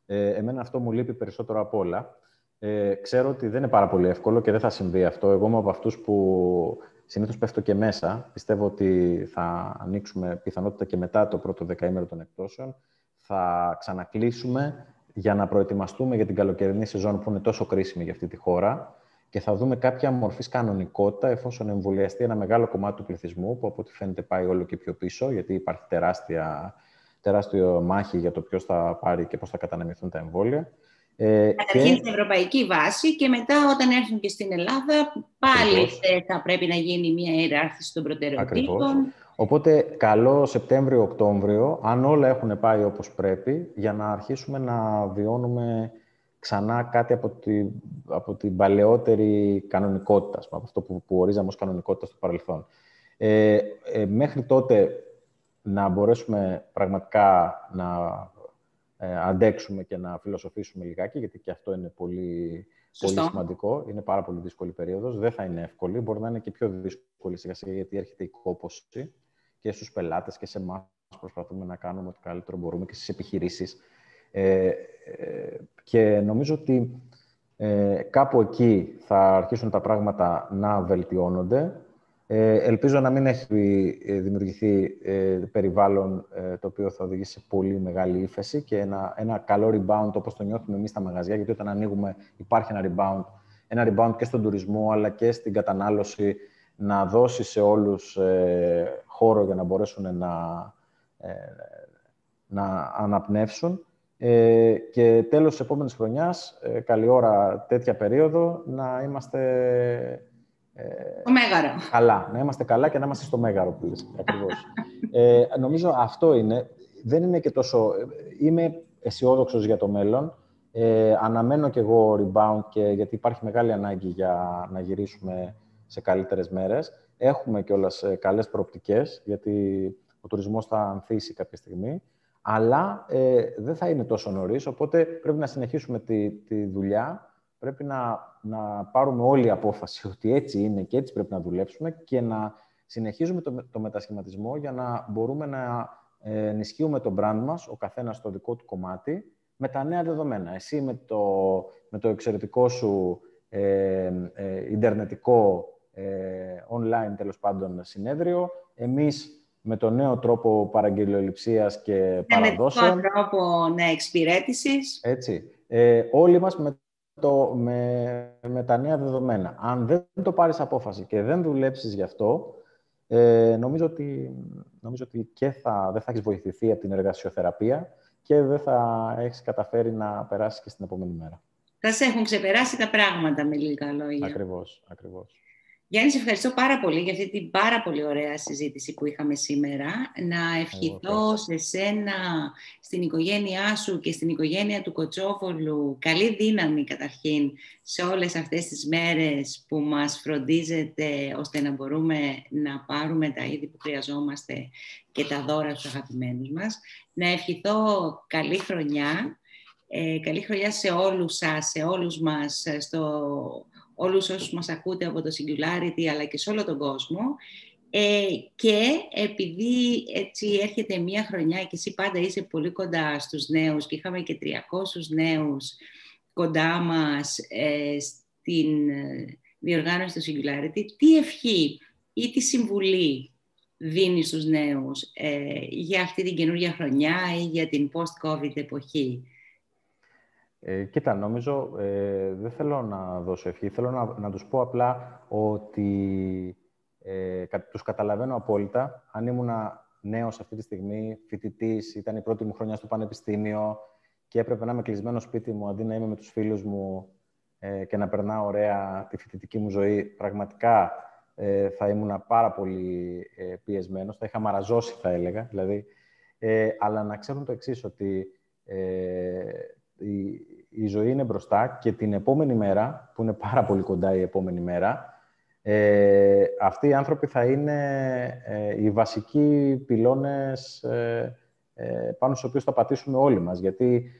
Ε, εμένα αυτό μου λείπει περισσότερο από όλα. Ε, ξέρω ότι δεν είναι πάρα πολύ εύκολο και δεν θα συμβεί αυτό. Εγώ είμαι από αυτούς που συνήθως πέφτω και μέσα. Πιστεύω ότι θα ανοίξουμε πιθανότητα και μετά το πρώτο δεκαήμερο των εκτόσεων. Θα ξανακλείσουμε για να προετοιμαστούμε για την καλοκαιρινή σεζόν που είναι τόσο κρίσιμη για αυτή τη χώρα και θα δούμε κάποια μορφή κανονικότητα εφόσον εμβολιαστεί ένα μεγάλο κομμάτι του πληθυσμού, που από ό,τι φαίνεται πάει όλο και πιο πίσω, γιατί υπάρχει τεράστια, τεράστιο μάχη για το ποιος θα πάρει και πώς θα κατανεμηθούν τα εμβόλια. Ε, Καταρχήν και... στην ευρωπαϊκή βάση και μετά όταν έρθουν και στην Ελλάδα πάλι θα πρέπει να γίνει μια ιεράρχηση των προτεραιοτήτων. Οπότε καλό Σεπτέμβριο-Οκτώβριο, αν όλα έχουν πάει όπως πρέπει, για να αρχίσουμε να βιώνουμε ξανά κάτι από, τη, από την παλαιότερη κανονικότητα, από αυτό που, που ορίζαμε ως κανονικότητα στο παρελθόν. Ε, ε, μέχρι τότε να μπορέσουμε πραγματικά να ε, αντέξουμε και να φιλοσοφήσουμε λιγάκι, γιατί και αυτό είναι πολύ, πολύ σημαντικό. Είναι πάρα πολύ δύσκολη περίοδος. Δεν θα είναι εύκολη. Μπορεί να είναι και πιο δύσκολη σιγά σιγά, γιατί έρχεται η κόπωση και στους πελάτες και σε εμάς προσπαθούμε να κάνουμε ό,τι καλύτερο μπορούμε και στις επιχειρήσεις. Ε, ε, και νομίζω ότι ε, κάπου εκεί θα αρχίσουν τα πράγματα να βελτιώνονται. Ε, ελπίζω να μην έχει ε, δημιουργηθεί ε, περιβάλλον το οποίο θα οδηγήσει σε πολύ μεγάλη ύφεση και ένα, ένα καλό rebound όπως το νιώθουμε εμείς στα μαγαζιά, γιατί όταν ανοίγουμε υπάρχει ένα rebound, ένα rebound και στον τουρισμό αλλά και στην κατανάλωση να δώσει σε όλους χώρο για να μπορέσουν να, να αναπνεύσουν. Και τέλος της επόμενης χρονιάς, καλή ώρα τέτοια περίοδο, να είμαστε το μέγαρο. Καλά, να είμαστε καλά και να είμαστε στο μέγαρο που λες, ακριβώς. ε, νομίζω αυτό είναι. Δεν είναι και τόσο... Είμαι αισιόδοξος για το μέλλον. Ε, αναμένω κι εγώ rebound και, γιατί υπάρχει μεγάλη ανάγκη για να γυρίσουμε σε καλύτερες μέρες. Έχουμε κιόλας ε, καλές προοπτικές, γιατί ο τουρισμός θα ανθίσει κάποια στιγμή. Αλλά ε, δεν θα είναι τόσο νωρίς, οπότε πρέπει να συνεχίσουμε τη, τη δουλειά πρέπει να, να πάρουμε όλη η απόφαση ότι έτσι είναι και έτσι πρέπει να δουλέψουμε και να συνεχίζουμε το, το μετασχηματισμό για να μπορούμε να ε, ενισχύουμε το brand μας, ο καθένας στο δικό του κομμάτι, με τα νέα δεδομένα. Εσύ με το, με το εξαιρετικό σου ε, ε, ιντερνετικό ε, online, τέλος πάντων, συνέδριο, εμείς με το νέο τρόπο παραγγελιοληψίας και παραδόσεων. Με τρόπο ναι, εξυπηρέτησης. Έτσι. Ε, όλοι μας με το, με, με τα νέα δεδομένα. Αν δεν το πάρεις απόφαση και δεν δουλέψεις γι' αυτό, ε, νομίζω, ότι, νομίζω ότι και θα, δεν θα έχεις βοηθηθεί από την εργασιοθεραπεία και δεν θα έχεις καταφέρει να περάσεις και στην επόμενη μέρα. Θα σε έχουν ξεπεράσει τα πράγματα με λίγα λόγια. Ακριβώς, ακριβώς. Γιάννη, σε ευχαριστώ πάρα πολύ για αυτή την πάρα πολύ ωραία συζήτηση που είχαμε σήμερα. Να ευχηθώ σε σένα, στην οικογένειά σου και στην οικογένεια του Κοτσόβολου καλή δύναμη καταρχήν σε όλες αυτές τις μέρες που μας φροντίζετε ώστε να μπορούμε να πάρουμε τα είδη που χρειαζόμαστε και τα δώρα στους αγαπημένους μας. Να ευχηθώ καλή χρονιά, ε, καλή χρονιά σε όλους σας, σε όλους μας στο όλους όσους μας ακούτε από το Singularity αλλά και σε όλο τον κόσμο ε, και επειδή έτσι έρχεται μια χρονιά και εσύ πάντα είσαι πολύ κοντά στους νέους και είχαμε και 300 νέους κοντά μας ε, στην ε, διοργάνωση του Singularity, τι ευχή ή τι συμβουλή δίνει στους νέους ε, για αυτή την καινούργια χρονιά ή για την post-COVID εποχή; Ε, κοίτα, νομίζω, ε, δεν θέλω να δώσω ευχή. Θέλω να, να τους πω απλά ότι ε, τους καταλαβαίνω απόλυτα. Αν ήμουν νέος αυτή τη στιγμή, φοιτητής, ήταν η πρώτη μου χρονιά στο πανεπιστήμιο και έπρεπε να είμαι κλεισμένο σπίτι μου αντί να είμαι με τους φίλους μου ε, και να περνάω ωραία τη φοιτητική μου ζωή, πραγματικά ε, θα ήμουν πάρα πολύ ε, πιεσμένος. Θα είχα μαραζώσει, θα έλεγα. Δηλαδή, ε, αλλά να ξέρουν το εξής ότι ε, η, η ζωή είναι μπροστά και την επόμενη μέρα, που είναι πάρα πολύ κοντά η επόμενη μέρα, ε, αυτοί οι άνθρωποι θα είναι ε, οι βασικοί πυλώνες ε, ε, πάνω στους οποίους θα πατήσουμε όλοι μας. Γιατί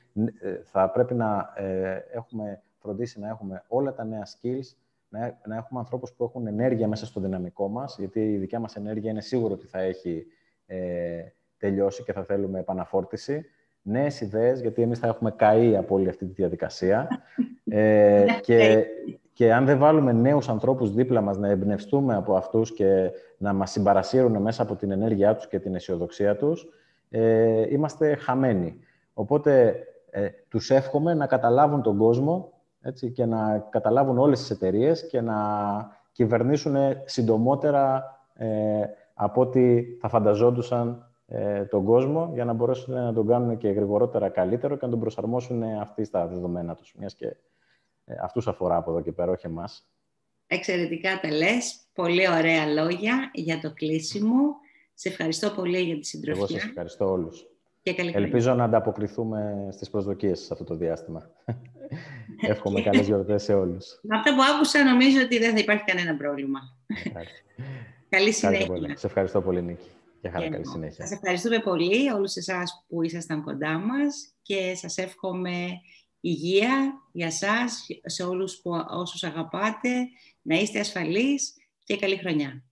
ε, θα πρέπει να έχουμε φροντίσει να έχουμε όλα τα νέα skills, να, να έχουμε ανθρώπους που έχουν ενέργεια μέσα στο δυναμικό μας, γιατί η δικιά μας ενέργεια είναι σίγουρο ότι θα έχει τελειώσει και θα θέλουμε επαναφόρτιση νέες ιδέες, γιατί εμείς θα έχουμε καεί από όλη αυτή τη διαδικασία. ε, και, και αν δεν βάλουμε νέους ανθρώπους δίπλα μας να εμπνευστούμε από αυτούς και να μας συμπαρασύρουν μέσα από την ενέργειά τους και την αισιοδοξία τους, ε, είμαστε χαμένοι. Οπότε ε, τους εύχομαι να καταλάβουν τον κόσμο έτσι, και να καταλάβουν όλες τις εταιρείες και να κυβερνήσουν συντομότερα ε, από ό,τι θα φανταζόντουσαν ε, τον κόσμο για να μπορέσουν να τον κάνουν και γρηγορότερα καλύτερο και να τον προσαρμόσουν αυτοί στα δεδομένα τους, μιας και ε, αυτούς αφορά από εδώ και πέρα, όχι εμάς. Εξαιρετικά τα λες. Πολύ ωραία λόγια για το κλείσιμο. Σε ευχαριστώ πολύ για τη συντροφιά. Εγώ σας ευχαριστώ όλους. Και καλή Ελπίζω να ανταποκριθούμε στις προσδοκίες σε αυτό το διάστημα. Εύχομαι καλές γιορτές σε όλους. Με αυτά που άκουσα νομίζω ότι δεν θα υπάρχει κανένα πρόβλημα. καλή συνέχεια. Σε ευχαριστώ πολύ Νίκη. Και χαρά, καλή συνέχεια. Σας ευχαριστούμε πολύ όλους εσάς που ήσασταν κοντά μας και σας εύχομαι υγεία για σας, σε όλους που, όσους αγαπάτε, να είστε ασφαλείς και καλή χρονιά.